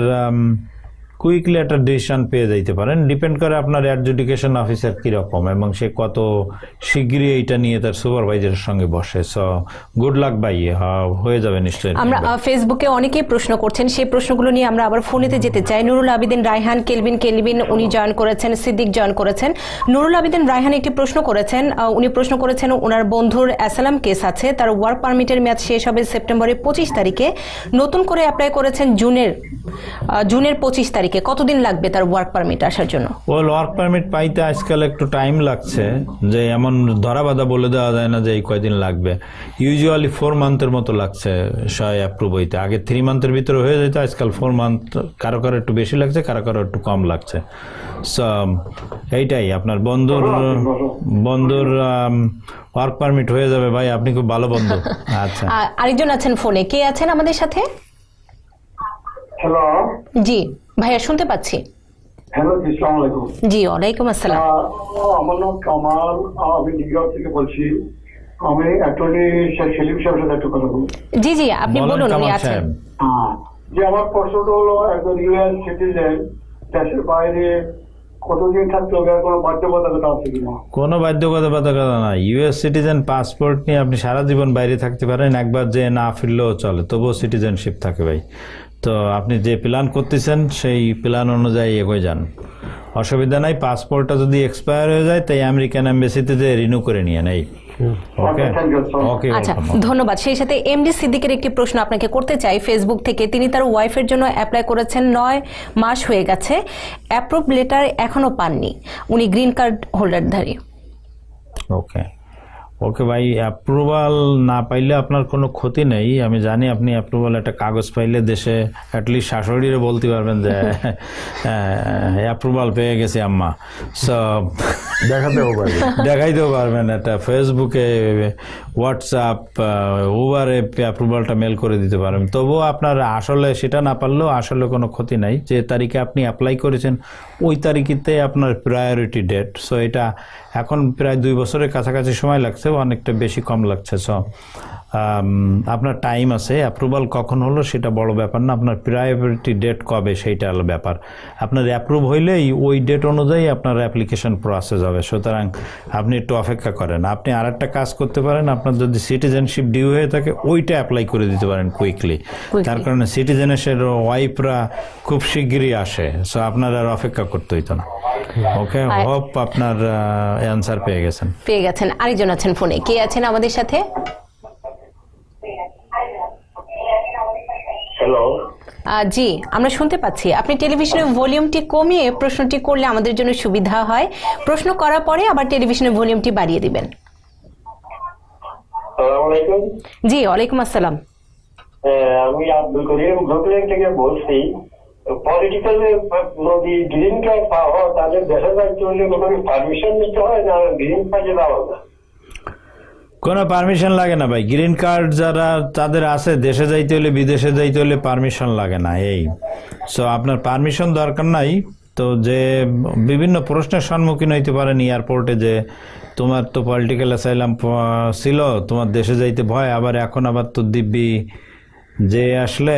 কুইকলি একটা ডিসিশন পেয়ে যাইতে পারেন। ডিপেন্ড করে আপনার অ্যাডজুডিকেশন অফিসার কীরকম এবং সে কত শিগগিরই এইটা নিয়ে তার সুপারভাইজারের সঙ্গে বসে। সো গুড লাক হ- হয়ে যাবে নিশ্চয়ই। আমরা ফেসবুকে অনেকেই প্রশ্ন করছেন। সেই প্রশ্নগুলো নিয়ে আমরা আবার ফোনেতে যেতে চাই। নুরুল আবিদিন রায়হান কেলভিন কেলভিন উনি জয়েন করেছেন সিদ্দিক জয়েন করেছেন। নুরুল আবিদিন রায়হান একটি প্রশ্ন করেছেন। উনি প্রশ্ন করেছেন ওনার বন্ধুর অ্যাসালাম কেস আছে। তার ওয়ার্ক পারমিটের মেয়াদ শেষ হবে সেপ্টেম্বরের পঁচিশ তারিখে। নতুন করে অ্যাপ্লাই করেছেন জুনের জুনের পঁচিশ তারিখে। কতদিন লাগবে তার ওয়ার্ক পারমিট আসার জন্য? ওয়েল ওয়ার্ক পারমিট পাইতে আজকাল একটু টাইম লাগছে যে এমন ধরা বাধা বলে দেওয়া যায় না যে এই কয়দিন লাগবে। ইউজুয়ালি ফোর মান্থের মতো লাগছে সয় অ্যাপ্রুভ হইতে। আগে থ্রি মান্থের ভিতরে হয়ে যেত আজকাল ফোর মান্থ কারও কারও একটু বেশি লাগছে কারও কারও একটু কম লাগছে। এইটাই আপনার বন্ধুর বন্ধুর ওয়ার্ক পারমিট হয়ে যাবে ভাই আপনি খুব ভালো বন্ধু। আচ্ছা। আরেকজন আছেন ফোনে কে আছেন আমাদের সাথে? হ্যালো জি। ভাইয়া শুনতে পাচ্ছি। হ্যালো জি ওয়ালাইকুম আসসালাম। আমার নাম কামাল। আমি নিউ ইয়র্ক থেকে বলছি। আমি অ্যাটর্নি সেলিম সাহেবের সাথে একটু কথা বলব। জি জি আপনি বলুন কামাল আছেন। হ্যাঁ, যে আমার প্রশ্নটা হলো একজন ইউএস সিটিজেন দেশের বাইরে কতদিন থাকতে হবে কোনো বাধ্যবাধকতা আছে কিনা? কোনো বাধ্যবাধকতা না ইউএস সিটিজেন পাসপোর্ট নিয়ে আপনি সারা জীবন বাইরে থাকতে পারেন একবার যে না ফিরলেও চলে তবুও সিটিজেনশিপ থাকে ভাই। তো আপনি যে প্ল্যান করতেছেন সেই প্ল্যান অনুযায়ী এগোয় যান। অসুবিধা নাই পাসপোর্টটা যদি এক্সপায়ার হয়ে যায় তাই আমেরিকান এম্বাসিতে যে রিনিউ করে নিয়ে নেই। আচ্ছা ধন্যবাদ। সেই সাথে এমডি সিদ্দিকের একটি প্রশ্ন আপনাকে করতে চাই। ফেসবুক থেকে তিনি তার ওয়াইফের জন্য অ্যাপ্লাই করেছেন। নয় মাস হয়ে গেছে। অ্যাপ্রুভ লেটার এখনও পাননি। উনি গ্রিন কার্ড হোল্ডারধারী ওকে ওকে ভাই অ্যাপ্রুভাল না পাইলে আপনার কোনো ক্ষতি নেই। আমি জানি আপনি অ্যাপ্রুভাল একটা কাগজ পাইলে দেশে অ্যাটলিস্ট শাশুড়িরে বলতে পারবেন যে অ্যাপ্রুভাল পেয়ে গেছে আম্মা। সো দেখাতেও পারে দেখাইতেও পারবেন একটা ফেসবুকে হোয়াটসঅ্যাপ উবারে অ্যাপ্রুভালটা মেল করে দিতে পারবেন। তবুও আপনার আসলে সেটা না পারলেও আসলে কোনো ক্ষতি নাই। যে তারিখে আপনি অ্যাপ্লাই করেছেন ওই তারিখেতে আপনার প্রায়োরিটি ডেট সো এটা এখন প্রায় দুই বছরের কাছাকাছি সময় লাগছে অনেকটা বেশি কম লাগছে সো আপনার টাইম আছে অ্যাপ্রুভাল কখন হলো সেটা বড় ব্যাপার না আপনার প্রায়োরিটি ডেট কবে সেইটা হলো ব্যাপার। আপনার অ্যাপ্রুভ হইলেই ওই ডেট অনুযায়ী আপনার অ্যাপ্লিকেশন প্রসেস হবে। সুতরাং আপনি একটু অপেক্ষা করেন। আপনি আর একটা কাজ করতে পারেন আপনার যদি সিটিজেনশিপ ডিউ হয়ে থাকে ওইটা অ্যাপ্লাই করে দিতে পারেন কুইকলি তার কারণে সিটিজেনের ওয়াইফরা খুব শিগগিরই আসে। সো আপনার আর অপেক্ষা করতে হইতো না। ওকে হোপ আপনার অ্যান্সার পেয়ে গেছেন। পেয়ে গেছেন। আরেকজন আছেন ফোনে কে আছেন আমাদের সাথে? হ্যালো জি আমরা শুনতে পাচ্ছি। আপনি টেলিভিশনের ভলিউমটি কমিয়ে প্রশ্নটি করলে আমাদের জন্য সুবিধা হয়। প্রশ্ন করার পরে আবার টেলিভিশনের ভলিউমটি বাড়িয়ে দিবেন। জি ওয়ালাইকুম আসসালাম। আমি আব্দুল করিম ব্রুকলিন থেকে বলছি। পলিটিক্যাল যদি গ্রিন কার্ড পাওয়া তাদের পারমিশন নিতে হয় না গ্রিন কার্ডে দেওয়া কোনো পারমিশন লাগে না ভাই। গ্রিন কার্ড যারা, তাদের আছে, দেশে যাইতে হলে, বিদেশে যাইতে হলে পারমিশন লাগে না, এই। সো আপনার পারমিশন দরকার নাই। তো যে, বিভিন্ন প্রশ্নের সম্মুখীন হইতে পারেন এয়ারপোর্টে যে, তোমার তো পলিটিক্যাল অ্যাসাইলাম ছিল, তোমার দেশে যাইতে ভয়, আবার এখন আবার তো দিব্যি যে আসলে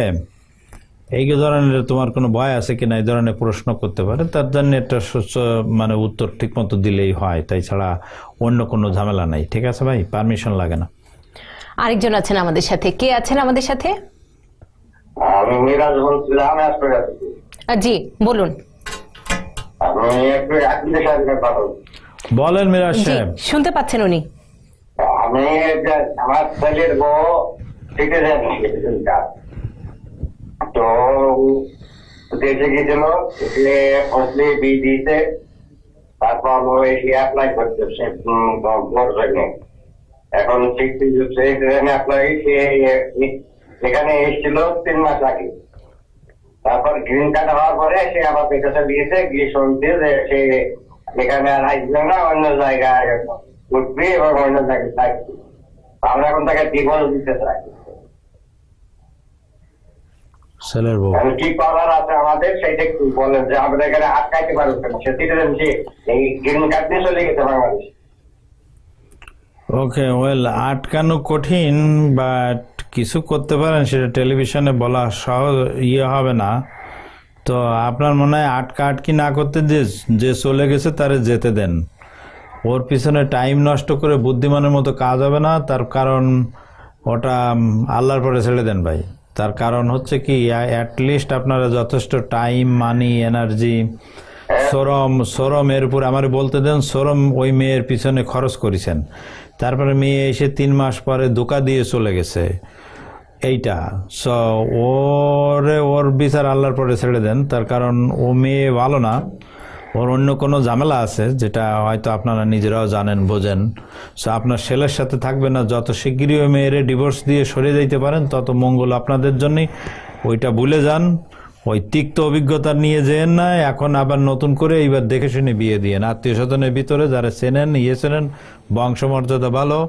এই ধরনের তোমার কোনো ভয় আছে কিনা এই ধরনের প্রশ্ন করতে পারে তার জন্য একটা সুস্থ মানে উত্তর ঠিক মতো দিলেই হয়। তাই ছাড়া অন্য কোনো ঝামেলা নাই। ঠিক আছে ভাই? পারমিশন লাগে না। আরেকজন আছেন আমাদের সাথে। কে আছেন আমাদের সাথে? আমি মিরাজ বলছিলাম জি বলুন। একটু বলেন মিরাজ সাহেব। শুনতে পাচ্ছেন উনি। আমি আমার ছেলের বউ সিটিজেন তো দেশে গেছিল সে ফার্স্টলি বি দিতে তারপর এসে অ্যাপ্লাই করতেছে ভোট জন্য এখন সিটিজেন অ্যাপ্লাই সে এখানে এসেছিল তিন মাস আগে। তারপর গ্রিন কার্ড হওয়ার পরে সে আবার বিকাশে দিয়েছে, গিয়ে শুনছে যে সে এখানে আর আসবে না, অন্য জায়গায় উঠবে এবং অন্য জায়গায় থাকবে। আমরা এখন তাকে ডিভোর্স দিতে চাই। ছেলের বউ। কি করার আছে আমাদের? সেইটা বলেন যে আমরা এখানে আটকাইতে পারব কেন? সে সিটিজেন সে এই গ্রিন কার্ড নিয়ে চলে গেছে বাংলাদেশ। ওকে ওয়েল আটকানো কঠিন বাট কিছু করতে পারেন সেটা টেলিভিশনে বলা সহজ ইয়ে হবে না। তো আপনার মনে হয় আটকা আটকি না করতে যে যে চলে গেছে তারে যেতে দেন। ওর পিছনে টাইম নষ্ট করে বুদ্ধিমানের মতো কাজ হবে না তার কারণ ওটা আল্লাহর পরে ছেড়ে দেন ভাই। তার কারণ হচ্ছে কি অ্যাটলিস্ট আপনারা যথেষ্ট টাইম মানি এনার্জি শ্রম শ্রম এর উপর আমার বলতে দেন, শ্রম ওই মেয়ের পিছনে খরচ করেছেন। তারপরে মেয়ে এসে তিন মাস পরে ধোকা দিয়ে চলে গেছে। এইটা। সো ওরে ওর বিচার আল্লাহর পরে ছেড়ে দেন। তার কারণ ও মেয়ে ভালো না। ওর অন্য কোনো ঝামেলা আছে, যেটা হয়তো আপনারা নিজেরাও জানেন, বোঝেন। সো আপনার ছেলের সাথে থাকবে না, যত শিগগিরই ওই মেয়েরে ডিভোর্স দিয়ে সরে যাইতে পারেন, তত মঙ্গল আপনাদের জন্যই। ওইটা ভুলে যান, ওই তিক্ত অভিজ্ঞতা নিয়ে যেন না, এখন আবার নতুন করে এইবার দেখে শুনে বিয়ে দিয়ে আত্মীয় স্বজনের ভিতরে যারা চেনেন ইয়ে চেনেন, বংশমর্যাদা ভালো,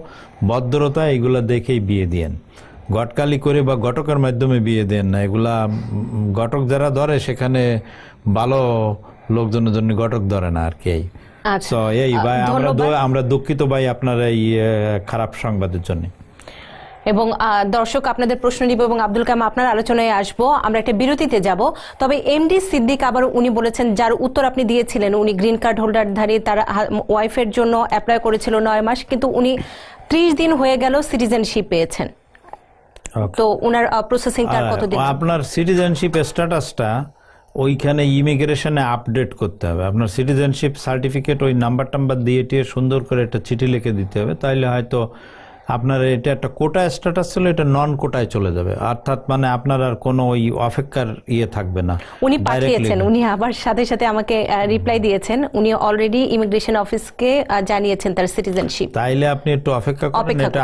ভদ্রতা, এগুলো দেখেই বিয়ে দিয়েন। গটকালি করে বা ঘটকের মাধ্যমে বিয়ে দেন না, এগুলা ঘটক যারা ধরে, সেখানে ভালো লোকজনের জন্য ঘটক ধরে না আর কি আচ্ছা। তো এই ভাই আমরা আমরা দুঃখিত ভাই আপনার এই খারাপ সংবাদের জন্য। এবং দর্শক আপনাদের প্রশ্ন নিব এবং আব্দুল কালাম আপনার আলোচনায় আসব। আমরা একটা বিরতিতে যাব। তবে এমডি সিদ্দিক আবার উনি বলেছেন যার উত্তর আপনি দিয়েছিলেন উনি গ্রিন কার্ড হোল্ডারধারী তার ওয়াইফের জন্য অ্যাপ্লাই করেছিল নয় মাস কিন্তু উনি ত্রিশ দিন হয়ে গেল সিটিজেনশিপ পেয়েছেন. তো উনার প্রসেসিংটা কতদিন? আপনার সিটিজেনশিপ স্ট্যাটাসটা ওইখানে ইমিগ্রেশনে আপডেট করতে হবে। আপনার সিটিজেনশিপ সার্টিফিকেট ওই নাম্বার টাম্বার দিয়ে টিয়ে সুন্দর করে একটা চিঠি লিখে দিতে হবে। তাইলে হয়তো আপনার এটা একটা কোটা স্ট্যাটাস ছিল এটা নন কোটায় চলে যাবে। অর্থাৎ মানে আপনার আর কোনো ওই অপেক্ষার ইয়ে থাকবে না। উনি পাঠিয়েছেন উনি আবার সাথে সাথে আমাকে রিপ্লাই দিয়েছেন। উনি অলরেডি ইমিগ্রেশন অফিসকে জানিয়েছেন তার সিটিজেনশিপ তাইলে আপনি একটু অপেক্ষা করেন এটা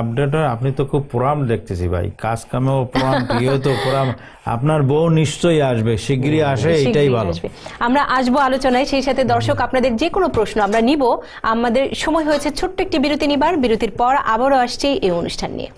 আপডেট আপনি তো খুব পুরাম দেখতেছি ভাই। কাজ কামেও পুরাম প্রিয় তো পুরাম আপনার বউ নিশ্চয়ই আসবে শিগগিরই আসে এটাই ভালো। আমরা আসব আলোচনায় সেই সাথে দর্শক আপনাদের যে কোনো প্রশ্ন আমরা নিব। আমাদের সময় হয়েছে ছোট্ট একটি বিরতি নিবার বিরতির পর আবারও আসছে এই অনুষ্ঠান নিয়ে।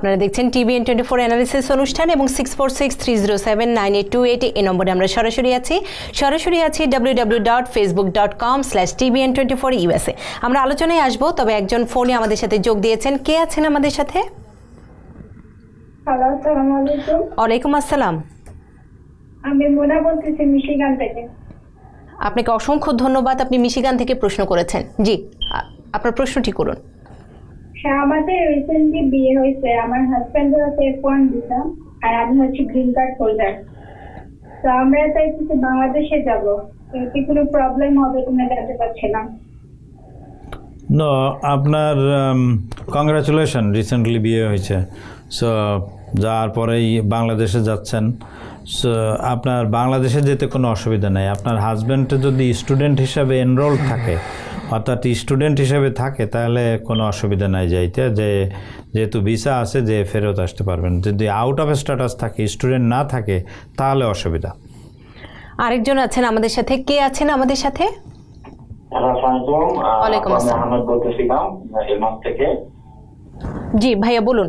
আপনারা দেখছেন টিভিএন টোয়েন্টি ফোর অ্যানালিসিস অনুষ্ঠান এবং six four six three zero seven nine eight two eight এই নম্বরে আমরা সরাসরি আছি। সরাসরি আছি W W dot Facebook dot com slash TVN twenty four USA আমরা আলোচনায় আসব তবে একজন ফোনে আমাদের সাথে যোগ দিয়েছেন। কে আছেন আমাদের সাথে? ওয়ালাইকুম আসসালাম। আমি মোনা বলতেছি মিশিগান থেকে। আপনাকে অসংখ্য ধন্যবাদ আপনি মিশিগান থেকে প্রশ্ন করেছেন। জি আপনার প্রশ্নটি করুন। হ্যাঁ আমাদের রিসেন্টলি বিয়ে হয়েছে। আমার হাজব্যান্ড হচ্ছে ওয়ান ভিসা আর আমি হচ্ছে গ্রিন কার্ড হোল্ডার তো আমরা চাইছি বাংলাদেশে যাব। কি কোনো প্রবলেম হবে কিনা জানতে পারছিলাম নো। আপনার কংগ্রাচুলেশন রিসেন্টলি বিয়ে হয়েছে। সো যাওয়ার পরেই বাংলাদেশে যাচ্ছেন। আপনার বাংলাদেশে যেতে কোনো অসুবিধা নেই। আপনার হাজব্যান্ড যদি স্টুডেন্ট হিসাবে এনরোল থাকে অর্থাৎ স্টুডেন্ট হিসাবে থাকে তাহলে কোনো অসুবিধা নাই যাইতে যে যেহেতু ভিসা আছে যে ফেরত আসতে পারবেন। যদি আউট অফ স্ট্যাটাস থাকে স্টুডেন্ট না থাকে তাহলে অসুবিধা। আরেকজন আছেন আমাদের সাথে। কে আছেন আমাদের সাথে? ওয়ালাইকুম আসসালাম। থেকে। জি ভাইয়া বলুন।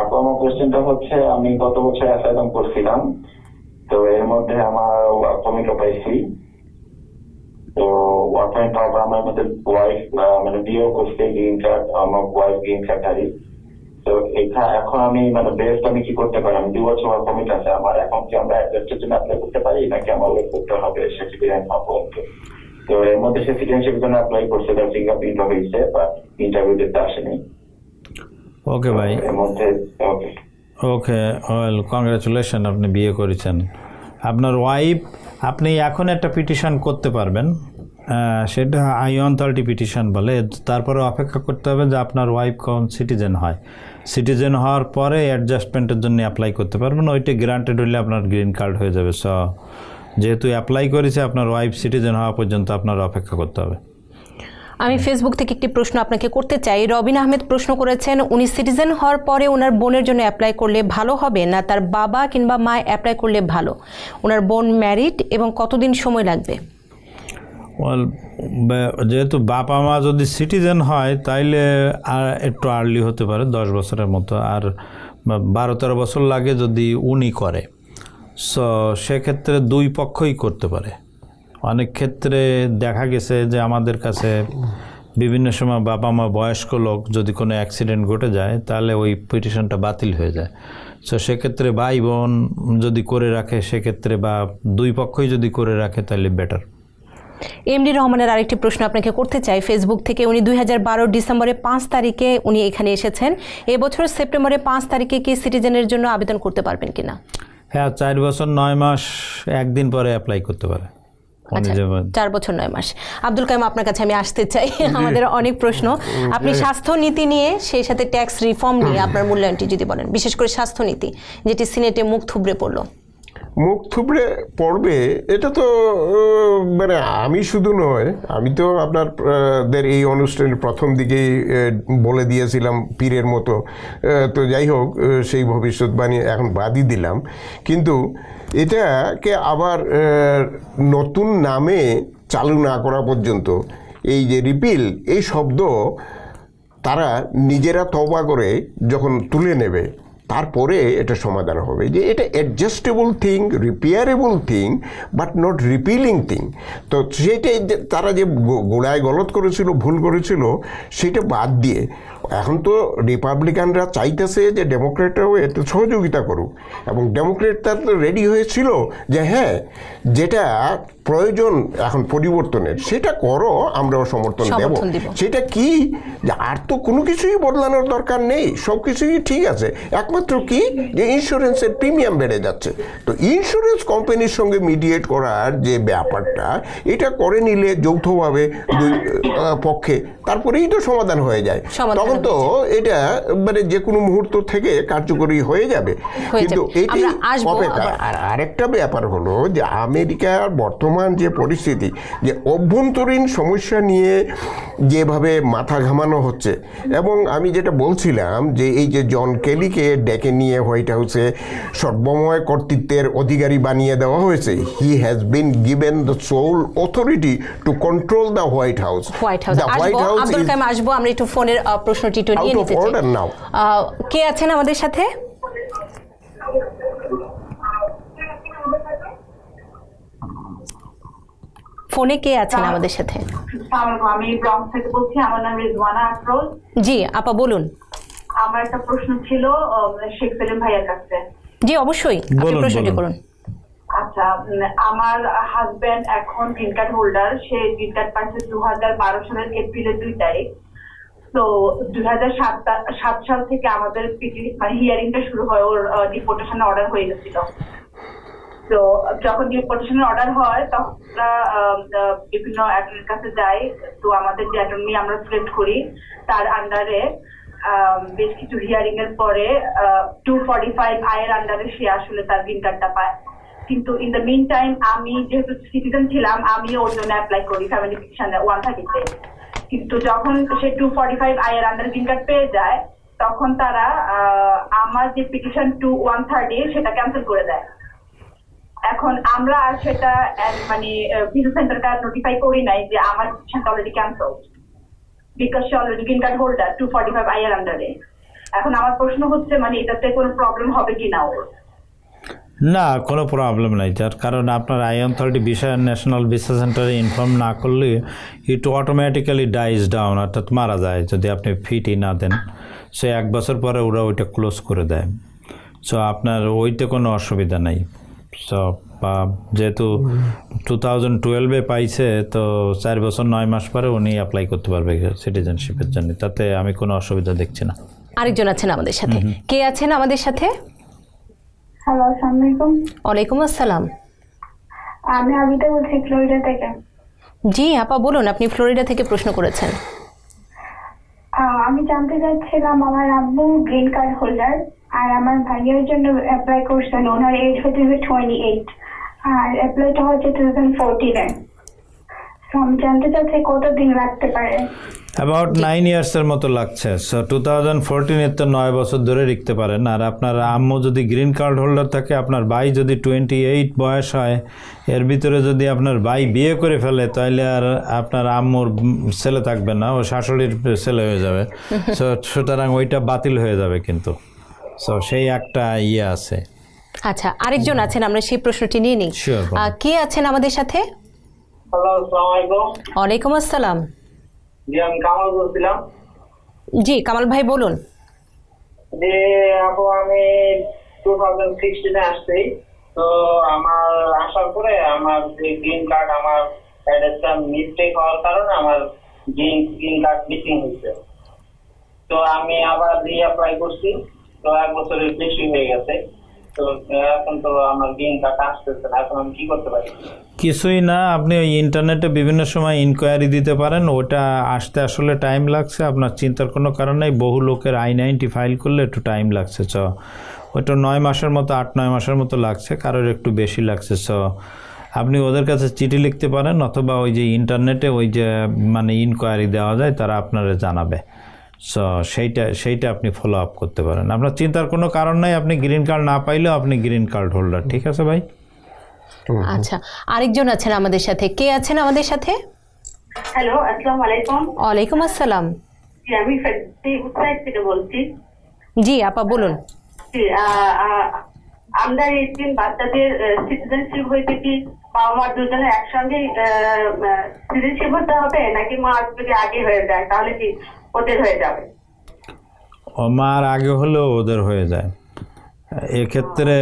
আপু আমার কোশ্চেনটা হচ্ছে, আমি গত বছর অ্যাসাইলাম করছিলাম। তো এর মধ্যে আমার ওয়ার্ক পারমিটও পাইছি। তো পারমিট পাওয়ার পর আমার মধ্যে ওয়াইফ মানে বিয়েও করছে গ্রিন কার্ড আমার ওয়াইফ গ্রিন কার্ডধারী তো এটা এখন আমি মানে বেস্ট আমি কি করতে পারি? আমি দু বছর ওয়ার্ক পারমিট আছে আমার। এখন কি আমরা অ্যাডজাস্টের জন্য অ্যাপ্লাই করতে পারি, নাকি আমার ওয়েট করতে হবে? সে সিটিজেন হব তো এর মধ্যে সে সিটিজেনশিপের জন্য অ্যাপ্লাই করছে, তার ফিঙ্গারপ্রিন্ট হয়েছে বা ইন্টারভিউ দিতে আসেনি। ওকে ভাই ওকে ওয়েল কংগ্রাচুলেশন আপনি বিয়ে করেছেন। আপনার ওয়াইফ আপনি এখন একটা পিটিশন করতে পারবেন। সেটা আই অন্থরিটি পিটিশন বলে। তারপরে অপেক্ষা করতে হবে যে আপনার ওয়াইফ কখন সিটিজেন হয়। সিটিজেন হওয়ার পরে অ্যাডজাস্টমেন্টের জন্য অ্যাপ্লাই করতে পারবেন। ওইটা গ্রান্টেড হলে আপনার গ্রিন কার্ড হয়ে যাবে। সো যেহেতু অ্যাপ্লাই করেছে আপনার ওয়াইফ সিটিজেন হওয়া পর্যন্ত আপনার অপেক্ষা করতে হবে। আমি ফেসবুক থেকে একটি প্রশ্ন আপনাকে করতে চাই। রবিন আহমেদ প্রশ্ন করেছেন, উনি সিটিজেন হওয়ার পরে ওনার বোনের জন্য অ্যাপ্লাই করলে ভালো হবে না তার বাবা কিংবা মা অ্যাপ্লাই করলে ভালো? ওনার বোন ম্যারিড এবং কতদিন সময় লাগবে? যেহেতু বাবা মা যদি সিটিজেন হয়, তাইলে আর একটু আর্লি হতে পারে, দশ বছরের মতো। আর বারো তেরো বছর লাগে যদি উনি করে। সো সেক্ষেত্রে দুই পক্ষই করতে পারে। অনেক ক্ষেত্রে দেখা গেছে যে আমাদের কাছে বিভিন্ন সময় বাবা মা বয়স্ক লোক যদি কোনো অ্যাক্সিডেন্ট ঘটে যায় তাহলে ওই পিটিশনটা বাতিল হয়ে যায়। সো সেক্ষেত্রে ভাই বোন যদি করে রাখে সেক্ষেত্রে বা দুই পক্ষই যদি করে রাখে তাহলে বেটার এমডি রহমানের আরেকটি প্রশ্ন আপনাকে করতে চাই। ফেসবুক থেকে উনি দুই হাজার ডিসেম্বরে পাঁচ তারিখে উনি এখানে এসেছেন। এবছর সেপ্টেম্বরে পাঁচ তারিখে কি সিটিজেনের জন্য আবেদন করতে পারবেন কিনা? হ্যাঁ চার বছর নয় মাস একদিন পরে অ্যাপ্লাই করতে পারে। চার বছর নয় মাস। আব্দুল কাইম আপনার কাছে আমি আসতে চাই। আমাদের অনেক প্রশ্ন। আপনি স্বাস্থ্য নীতি নিয়ে সেই সাথে ট্যাক্স রিফর্ম নিয়ে আপনার মূল্যায়নটি যদি বলেন বিশেষ করে স্বাস্থ্য নীতি যেটি সিনেটে মুখ থুবড়ে পড়ল। মুখ থুবড়ে পড়বে এটা তো মানে আমি শুধু নয় আমি তো আপনার দের এই অনুষ্ঠানের প্রথম দিকেই বলে দিয়েছিলাম পীরের মতো। তো যাই হোক সেই ভবিষ্যৎবাণী এখন বাদই দিলাম। কিন্তু এটাকে আবার নতুন নামে চালু না করা পর্যন্ত এই যে রিপিল, এই শব্দ তারা নিজেরা তবা করে যখন তুলে নেবে, তারপরে এটা সমাধান হবে। যে এটা adjustable thing repairable thing but not repealing thing তো সেটাই যে তারা যে গোড়ায় গলত করেছিল, ভুল করেছিল, সেটা বাদ দিয়ে এখন তো রিপাবলিকানরা চাইতেছে যে ডেমোক্রেটরাও এতে সহযোগিতা করুক। এবং ডেমোক্রেটরা তো রেডি হয়েছিল যে হ্যাঁ যেটা প্রয়োজন এখন পরিবর্তনের সেটা করো আমরাও সমর্থন দেব। সেটা কি? যে আর তো কোনো কিছুই বদলানোর দরকার নেই সব কিছুই ঠিক আছে। একমাত্র কি? যে ইন্স্যুরেন্সের প্রিমিয়াম বেড়ে যাচ্ছে। তো ইন্স্যুরেন্স কোম্পানির সঙ্গে মিডিয়েট করার যে ব্যাপারটা এটা করে নিলে যৌথভাবে দুই পক্ষে তারপরেই তো সমাধান হয়ে যায়। তখন সাধারণত এটা মানে যে কোনো মুহূর্ত থেকে কার্যকরী হয়ে যাবে। কিন্তু এটি অপেক্ষা। আর আরেকটা ব্যাপার হলো যে আমেরিকার বর্তমান যে পরিস্থিতি যে অভ্যন্তরীণ সমস্যা নিয়ে যেভাবে মাথা ঘামানো হচ্ছে এবং আমি যেটা বলছিলাম যে এই যে জন কেলিকে ডেকে নিয়ে হোয়াইট হাউসে সর্বময় কর্তৃত্বের অধিকারী বানিয়ে দেওয়া হয়েছে he has been given the sole authority to control the White House the White House আসব আমরা একটু ফোনের প্রশ্ন টি20 uh, কে আছেন আমাদের সাথে? ফোনে কে আছেন আমাদের সাথে? বলছি আমার নাম রিজওয়ানা জি আপা বলুন। আমার একটা প্রশ্ন ছিল শেখ সেলিম ভাইয়ার কাছে। জি অবশ্যই। আপনি প্রশ্নটি করুন। আচ্ছা আমার হাজবেন্ড এখন গ্রিন কার্ড হোল্ডার সে গ্রিন কার্ড পাচ্ছে দু বারো সালের এপ্রিলের দুই তারিখ। তো দুই সাত সাল থেকে আমাদের পিটি- মানে হিয়ারিংটা শুরু হয় ওর ডিপোর্টেশন অর্ডার হয়ে গেছিল। তো যখন ডিপোর্টেশনের অর্ডার হয়, তখন বিভিন্ন অ্যাটর্নির কাছে যাই। তো আমাদের যে অ্যাটর্নি আমরা সিলেক্ট করি। তার আন্ডারে বেশ কিছু হিয়ারিং এর পরে টু ফর্টি ফাইভ আয়ের আন্ডারে সে আসলে তার গ্রিন কার্ডটা পায়। কিন্তু ইন দ্য মিন টাইম আমি যেহেতু সিটিজেন ছিলাম আমি ওর জন্য অ্যাপ্লাই করি ফ্যামিলি পিটিশন ওয়ান থার্টিতে কিন্তু যখন সে টু ফর্টি ফাইভ আয়ের আন্ডার গ্রিন কার্ড পেয়ে যায়, তখন তারা আমার যে পিটিশন টু ওয়ান থার্টি সেটা ক্যান্সেল করে দেয়। এখন আমরা আর সেটা মানে ভিসা সেন্টারটা নোটিফাই করি নাই যে আমার পিটিশনটা already cancel because say already green card holder two forty five Iyer আন্ডারে এখন আমার প্রশ্ন হচ্ছে মানে এটাতে কোনো প্রবলেম হবে কিনা ওর? না কোনো প্রবলেম নাই যার কারণ আপনার আই থার্টি বিষয় ন্যাশনাল ভিসা সেন্টারে ইনফর্ম না করলে ইট অটোমেটিক্যালি ডাইজ ডাউন অর্থাৎ মারা যায় যদি আপনি ফিটই না দেন। সে এক বছর পরে ওরা ওইটা ক্লোজ করে দেয়। সো আপনার ওইতে কোনো অসুবিধা নাই। সো যেহেতু টু থাউজেন্ড টুয়েলভে পাইছে তো চার বছর নয় মাস পরে উনি অ্যাপ্লাই করতে পারবে সিটিজেনশিপের জন্য। তাতে আমি কোনো অসুবিধা দেখছি না। আরেকজন আছেন আমাদের সাথে। কে আছেন আমাদের সাথে? হ্যালো আসসালামু আলাইকুম ওয়ালাইকুম আসসালাম। আমি আবিতা বলছি ফ্লোরিডা থেকে। জি আপা বলুন আপনি ফ্লোরিডা থেকে প্রশ্ন করেছেন। আমি জানতে চাচ্ছিলাম আমার আব্বু গ্রিন কার্ড হোল্ডার আর আমার ভাইয়ের জন্য অ্যাপ্লাই করছেন ওনার এজ হচ্ছে টোয়েন্টি এইট আর অ্যাপ্লাইটা হচ্ছে টু থাউজেন্ড ফোরটিনে আমি জানতে চাচ্ছি কতদিন লাগতে পারে? অ্যাবাউট নাইন ইয়ার্সের মতো লাগছে। সো টু থাউজেন্ড ফোরটিনের তো নয় বছর ধরে লিখতে পারেন। আর আপনার আম্মু যদি গ্রিন কার্ড হোল্ডার থাকে আপনার ভাই যদি টোয়েন্টি এইট বয়স হয় এর ভিতরে যদি আপনার ভাই বিয়ে করে ফেলে তাহলে আর আপনার আম্মুর ছেলে থাকবে না ও শাশুড়ির ছেলে হয়ে যাবে। সো সুতরাং ওইটা বাতিল হয়ে যাবে কিন্তু। সো সেই একটা ইয়ে আছে। আচ্ছা আরেকজন আছেন আমরা সেই প্রশ্নটি নিয়ে নিই। কে আছেন আমাদের সাথে? হ্যালো আসসালামু আলাইকুম। ওয়ালাইকুম আসসালাম। জি আমি কামাল বলছিলাম। জি কামাল ভাই বলুন। যে আপু আমি টু থাউজেন্ড সিক্সটিনে আসছি। তো আমার আসার পরে আমার যে গ্রিন কার্ড আমার একটা মিস্টেক হওয়ার কারণে আমার গ্রিন গ্রিন কার্ড মিসিং হয়েছে। তো আমি আবার রিঅ্যাপ্লাই করছি। তো এক বছরের বেশি হয়ে গেছে। কিছুই না, আপনি ওই ইন্টারনেটে বিভিন্ন সময় ইনকোয়ারি দিতে পারেন, ওটা আসতে আসলে টাইম লাগছে, আপনার চিন্তার কোনো কারণ নেই, বহু লোকের আই নাইনটি ফাইল করলে একটু টাইম লাগছে, চ। ওইটা নয় মাসের মতো, আট, নয় মাসের মতো লাগছে, কারোর একটু বেশি লাগছে, চ। আপনি ওদের কাছে চিঠি লিখতে পারেন, অথবা ওই যে ইন্টারনেটে ওই যে মানে ইনকোয়ারি দেওয়া যায়, তারা আপনারা জানাবে। সো সেইটা সেইটা আপনি ফলো আপ করতে পারেন। আপনার চিন্তার কোনো কারণ নাই আপনি গ্রিন কার্ড না পাইলেও আপনি গ্রিন কার্ড হোল্ডার ঠিক আছে ভাই? আচ্ছা আরেকজন আছেন আমাদের সাথে। কে আছেন আমাদের সাথে? হ্যালো আসসালামু আলাইকুম। ওয়ালাইকুম আসসালাম। জি আমি থেকে বলছি। জি আপা বলুন। জি আহ, আহ, আমরা বাচ্চাদের সিটিজেনশিপ হইতে কি বাবা মা দুজনে একসঙ্গে সিটিজেনশিপ হতে হবে নাকি মা যদি আগে হয়ে যায় তাহলে কি ওদের হয়ে যাবে। মার আগে হলেও ওদের হয়ে যায়। এক্ষেত্রে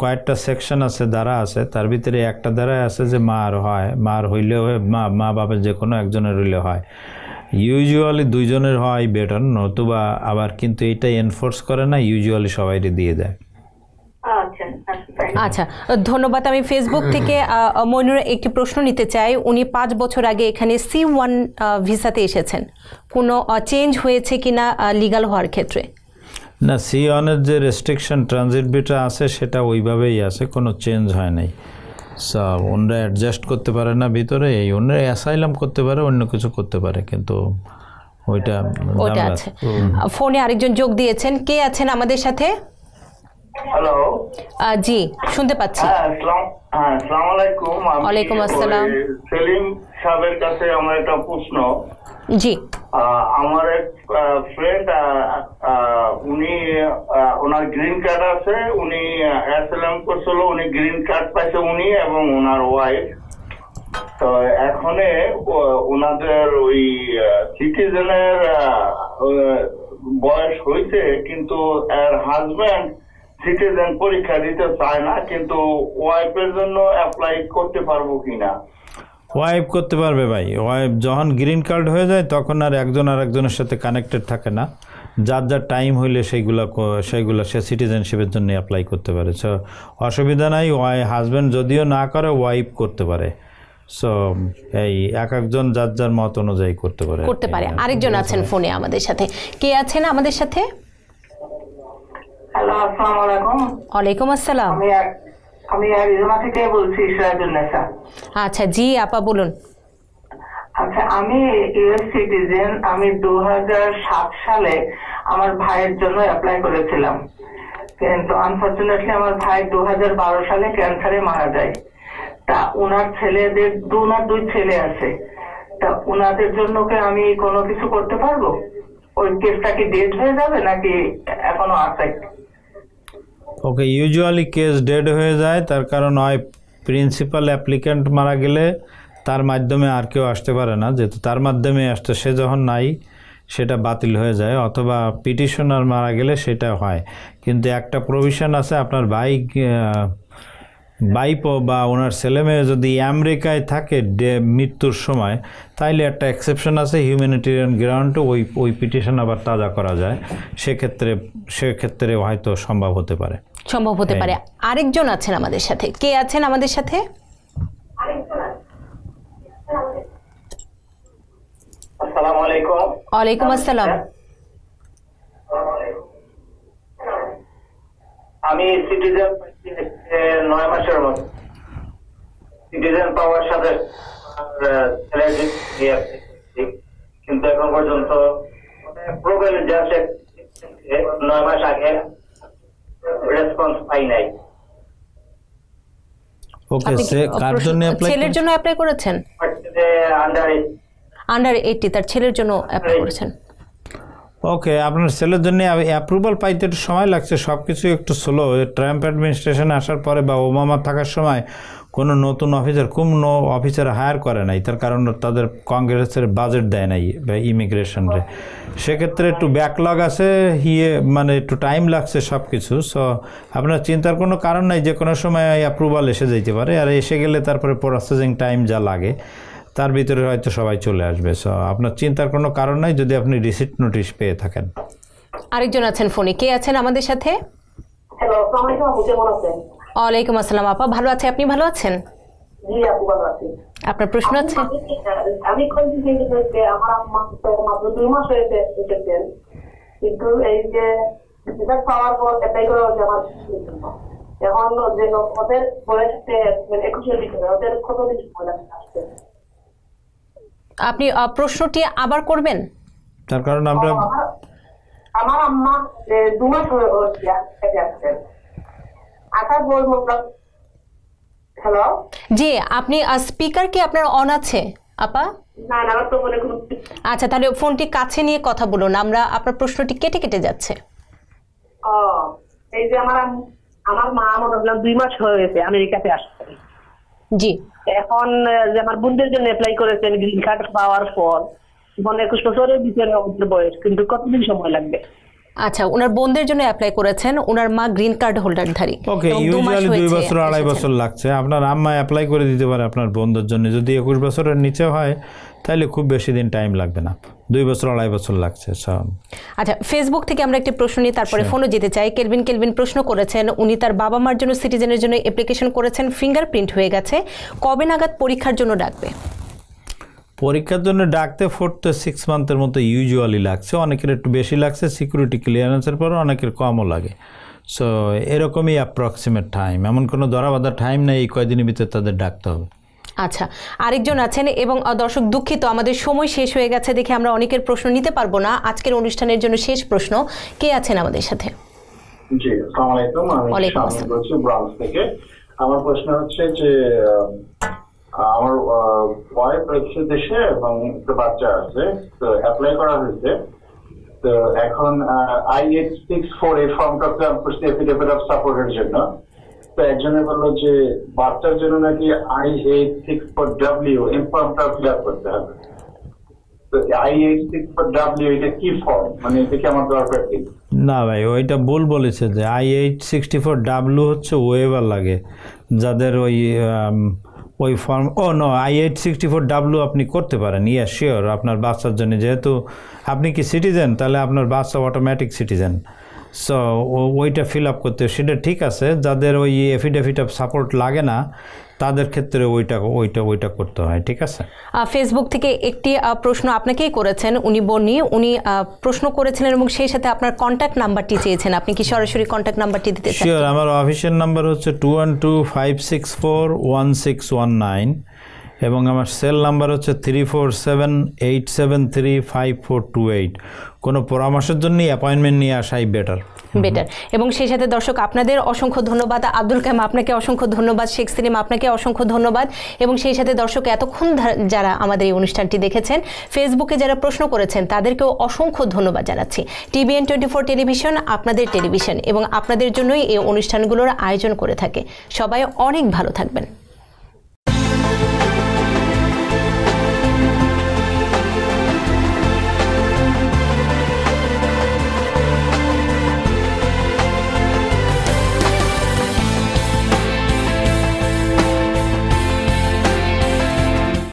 কয়েকটা সেকশন আছে দ্বারা আছে। তার ভিতরে একটা দ্বারা আছে যে মার হয়। মার হইলেও মা মা বাবার যে কোনো একজনের হইলে হয়। ইউজুয়ালি দুইজনের হয় বেটার নতুবা আবার কিন্তু এটা এনফোর্স করে না ইউজুয়ালি সবাইকে দিয়ে দেয়। আচ্ছা। আচ্ছা ধন্যবাদ। আমি ফেসবুক থেকে আহ, একটি প্রশ্ন নিতে চাই। উনি পাঁচ বছর আগে এখানে সি ওয়ান ভিসাতে এসেছেন। কোনো চেঞ্জ হয়েছে কিনা লিগাল হওয়ার ক্ষেত্রে? না সি ওয়ানের যে রেস্ট্রিকশন ট্রানজিট বিটা আছে সেটা ওইভাবেই আছে কোনো চেঞ্জ হয় নাই। সো ওনারা অ্যাডজাস্ট করতে পারে না ভিতরে এই ওনারা অ্যাসাইলাম করতে পারে অন্য কিছু করতে পারে কিন্তু ওইটা ঝামেলা। আছে। ফোনে আরেকজন যোগ দিয়েছেন। কে আছেন আমাদের সাথে? হ্যালো জি শুনতে পাচ্ছি। হ্যাঁ আসসালাম হ্যাঁ আলাইকুম। ওয়ালাইকুম আসসালাম। সেলিম সাহেবের কাছে আমার একটা প্রশ্ন। জি। আমার এক ফ্রেন্ড উনি ওনার গ্রিন কার্ড আছে উনি অ্যাসেলাম করছিল উনি গ্রিন কার্ড পাইছে উনি এবং ওনার ওয়াইফ তো এখনে ওনাদের ওই সিটিজেনের বয়স হয়েছে কিন্তু এর হাজব্যান্ড সিটিজেন পরীক্ষা দিতে চায় না কিন্তু ওয়াইফের জন্য অ্যাপ্লাই করতে পারব কিনা? ওয়াইপ করতে পারবে ভাই। ওয়াইফ যখন গ্রিন কার্ড হয়ে যায় তখন আর একজন আর একজনের সাথে কানেক্টেড থাকে না। যার যার টাইম হইলে সেইগুলো সেইগুলো সে সিটিজেনশিপের জন্য অ্যাপ্লাই করতে পারে। সো অসুবিধা নাই ওয়াই হাজব্যান্ড যদিও না করে ওয়াইপ করতে পারে। সো এই এক একজন যার যার মত অনুযায়ী করতে পারে। করতে পারে। আরেকজন আছেন ফোনে আমাদের সাথে। কে আছেন আমাদের সাথে? হ্যালো আসসালামু আলাইকুম। ওয়ালাইকুম আসসালাম। আমি আমি অ্যারিজোনা থেকে বলছি সিরাজুন্নেসা আচ্ছা জি আপা বলুন। আচ্ছা আমি ইউএস সিটিজেন আমি দু হাজার সাত সালে আমার ভাইয়ের জন্য অ্যাপ্লাই করেছিলাম। কিন্তু আনফর্চুনেটলি আমার ভাই দু হাজার বারো সালে ক্যান্সারে মারা যায়। তা ওনার ছেলেদের দু না দুই ছেলে আছে। তা ওনাদের জন্য কি আমি কোনো কিছু করতে পারব? ওই কেসটা কি ডেট হয়ে যাবে নাকি এখনও আছে? ওকে ইউজুয়ালি কেস ডেড হয়ে যায়, তার কারণ হয় প্রিন্সিপাল অ্যাপ্লিক্যান্ট মারা গেলে তার মাধ্যমে আর কেউ আসতে পারে না। যেহেতু তার মাধ্যমে আসতে সে যখন নাই, সেটা বাতিল হয়ে যায়, অথবা পিটিশনার মারা গেলে সেটা হয়। কিন্তু একটা প্রভিশন আছে, আপনার ভাই বাইপ বা ওনার ছেলেমেয়ে যদি আমেরিকায় থাকে মৃত্যুর সময়, তাইলে একটা এক্সেপশন আছে হিউম্যানিটেরিয়ান গ্রাউন্ড ওই ওই পিটিশন আবার তাজা করা যায়। সেক্ষেত্রে সেক্ষেত্রে হয়তো সম্ভব হতে পারে। সম্ভব হতে হ্যাঁ। পারে আরেকজন আছেন আমাদের সাথে। কে আছেন আমাদের সাথে? আসসালামু আলাইকুম। ওয়ালাইকুম আসসালাম। আমি সিটিজেন নয় মাসের মতো সিটিজেন পাওয়ার সাথে কিন্তু এখন পর্যন্ত নয় মাস আগে রেসপন্স পাই নাই। ওকে সে কার জন্য অ্যাপ্লাই ছেলের জন্য অ্যাপ্লাই করেছেন? আন্ডার আন্ডার এইটটি তার ছেলের জন্য অ্যাপ্লাই করেছেন। ওকে আপনার ছেলের জন্য অ্যাপ্রুভাল পাইতে একটু সময় লাগছে সব কিছু একটু স্লো ট্রাম্প অ্যাডমিনিস্ট্রেশনে আসার পরে বা ওবামা থাকার সময় কোনো নতুন অফিসার খুব নো অফিসার হায়ার করে নাই। তার কারণ তাদের কংগ্রেসের বাজেট দেয় নাই বা ইমিগ্রেশনরে সেক্ষেত্রে একটু ব্যাকলগ আছে হিয়ে মানে একটু টাইম লাগছে সব কিছু সো আপনার চিন্তার কোনো কারণ নাই যে কোনো সময় অ্যাপ্রুভাল এসে যেতে পারে। আর এসে গেলে তারপরে প্রসেসিং টাইম যা লাগে। তার ভিতরে হয়তো সবাই চলে আসবে। সো আপনার চিন্তার কোনো কারণ নাই যদি আপনি রিসিট নোটিশ পেয়ে থাকেন। আরেকজন আছেন ফোনে। কে আছেন আমাদের সাথে? ওয়ালাইকুম আসসালাম আপা ভালো আছে আপনি ভালো আছেন? জি আপু ভালো আছি। আপনার প্রশ্ন আছে? আমি আমার আম্মা তো মাত্র দুই মাস হয়েছে এসেছেন। কিন্তু এই যে রেজাল্ট পাওয়ার পর অ্যাপ্লাই করা হচ্ছে আমার এখন যে ওদের বয়সে মানে একুশের ভিতরে ওদের কতদিন সময় আসতে আপনি প্রশ্নটি আবার করবেন? তার কারণ আমরা আমার আম্মা দু মাস হয়ে আসছেন হ্যালো? জি আপনি স্পিকার কি আপনার অন আছে আপা? না না তো মনে কোনো আচ্ছা তাহলে ফোনটি কাছে নিয়ে কথা বলুন আমরা আপনার প্রশ্নটি কেটে কেটে যাচ্ছে। ও এই যে আমার আমার মা মনে হলাম দুই মাস হয়ে গেছে আমেরিকাতে আসছে জি। এখন যে আমার বোনদের জন্য অ্যাপ্লাই করেছেন গ্রিন কার্ড পাওয়ার পর মানে একুশ বছরের ভিতরে ওদের বয়স কিন্তু কতদিন সময় লাগবে? আচ্ছা ওনার বোনদের জন্য অ্যাপ্লাই করেছেন ওনার মা গ্রিন কার্ড হোল্ডারধারী ওকে ইউজুয়ালি দুই বছর আড়াই বছর লাগছে। আপনার আম্মা অ্যাপ্লাই করে দিতে পারে আপনার বন্ধুর জন্য। যদি একুশ বছরের নিচে হয় তাহলে খুব বেশি দিন টাইম লাগবে না। দুই বছর আড়াই বছর লাগছে আচ্ছা ফেসবুক থেকে আমরা একটি প্রশ্ন নিয়ে তারপরে ফোনও যেতে চাই। কেলভিন কেলভিন প্রশ্ন করেছেন উনি তার বাবা মার জন্য সিটিজেনের জন্য অ্যাপ্লিকেশন করেছেন ফিঙ্গারপ্রিন্ট হয়ে গেছে। কবে নাগাদ পরীক্ষার জন্য ডাকবে? পরীক্ষার জন্য ডাকতে ফোর তো সিক্স মান্থের মতো ইউজুয়ালি লাগছে। অনেকের একটু বেশি লাগছে সিকিউরিটি ক্লিয়ারেন্সের পর অনেকের কমও লাগে। সো এরকমই অ্যাপ্রক্সিমেট টাইম এমন কোনো ধরা বাঁধা টাইম নেই এই কয়দিনের ভিতরে তাদের ডাকতে হবে। আচ্ছা আরেকজন আছেন এবং দর্শক দুঃখিত আমাদের সময় শেষ হয়ে গেছে দেখে আমরা অনেকের প্রশ্ন নিতে পারব না। আজকের অনুষ্ঠানের জন্য শেষ প্রশ্ন কে আছেন আমাদের সাথে? জি আসসালামু আলাইকুম আমি। বলছি থেকে। আমার প্রশ্ন হচ্ছে যে আমার ওয়াইফ রয়েছে দেশে এবং একটা বাচ্চা আছে তো অ্যাপ্লাই করা হয়েছে। তো এখন আই এইট সিক্স ফোর এই ফর্মটা ফিল করছি এফিডেভিট অফ সাপোর্টের জন্য। তো একজনে বলল যে বাচ্চার জন্য নাকি I eight six four W করতে হবে। মানে লাগে। যাদের ওই ওই ফর্ম ও no I eight sixty four W আপনি করতে পারেন। ইয়া শিওর আপনার বাচ্চার জন্য যেহেতু আপনি কি সিটিজেন তাহলে আপনার বাচ্চা অটোমেটিক সিটিজেন সো ওইটা ফিল আপ করতে সেটা ঠিক আছে যাদের ওই এফিডেভিট অফ সাপোর্ট লাগে না তাদের ক্ষেত্রে ওইটা ওইটা ওইটা করতে হয় ঠিক আছে? ফেসবুক থেকে একটি প্রশ্ন আপনাকেই করেছেন উনি বন্নি উনি প্রশ্ন করেছিলেন এবং সেই সাথে আপনার কন্ট্যাক্ট নাম্বারটি চেয়েছেন। আপনি কি সরাসরি কন্ট্যাক্ট নাম্বারটি দিতে চান? শিওর আমার অফিসের নাম্বার হচ্ছে two one two five six four one six one nine এবং আমার সেল নাম্বার হচ্ছে three four seven eight seven three five four two eight কোনো পরামর্শের জন্যই অ্যাপয়েন্টমেন্ট নিয়ে আসাই বেটার বেটার এবং সেই সাথে দর্শক, আপনাদের অসংখ্য ধন্যবাদ। আব্দুল কাম আপনাকে অসংখ্য ধন্যবাদ। শেখ সেলিম আপনাকে অসংখ্য ধন্যবাদ। এবং সেই সাথে দর্শক, এতক্ষণ যারা আমাদের এই অনুষ্ঠানটি দেখেছেন ফেসবুকে যারা প্রশ্ন করেছেন, তাদেরকেও অসংখ্য ধন্যবাদ জানাচ্ছি। টিভিএন টোয়েন্টি ফোর টেলিভিশন আপনাদের টেলিভিশন এবং আপনাদের জন্যই এই অনুষ্ঠানগুলোর আয়োজন করে থাকে। সবাই অনেক ভালো থাকবেন।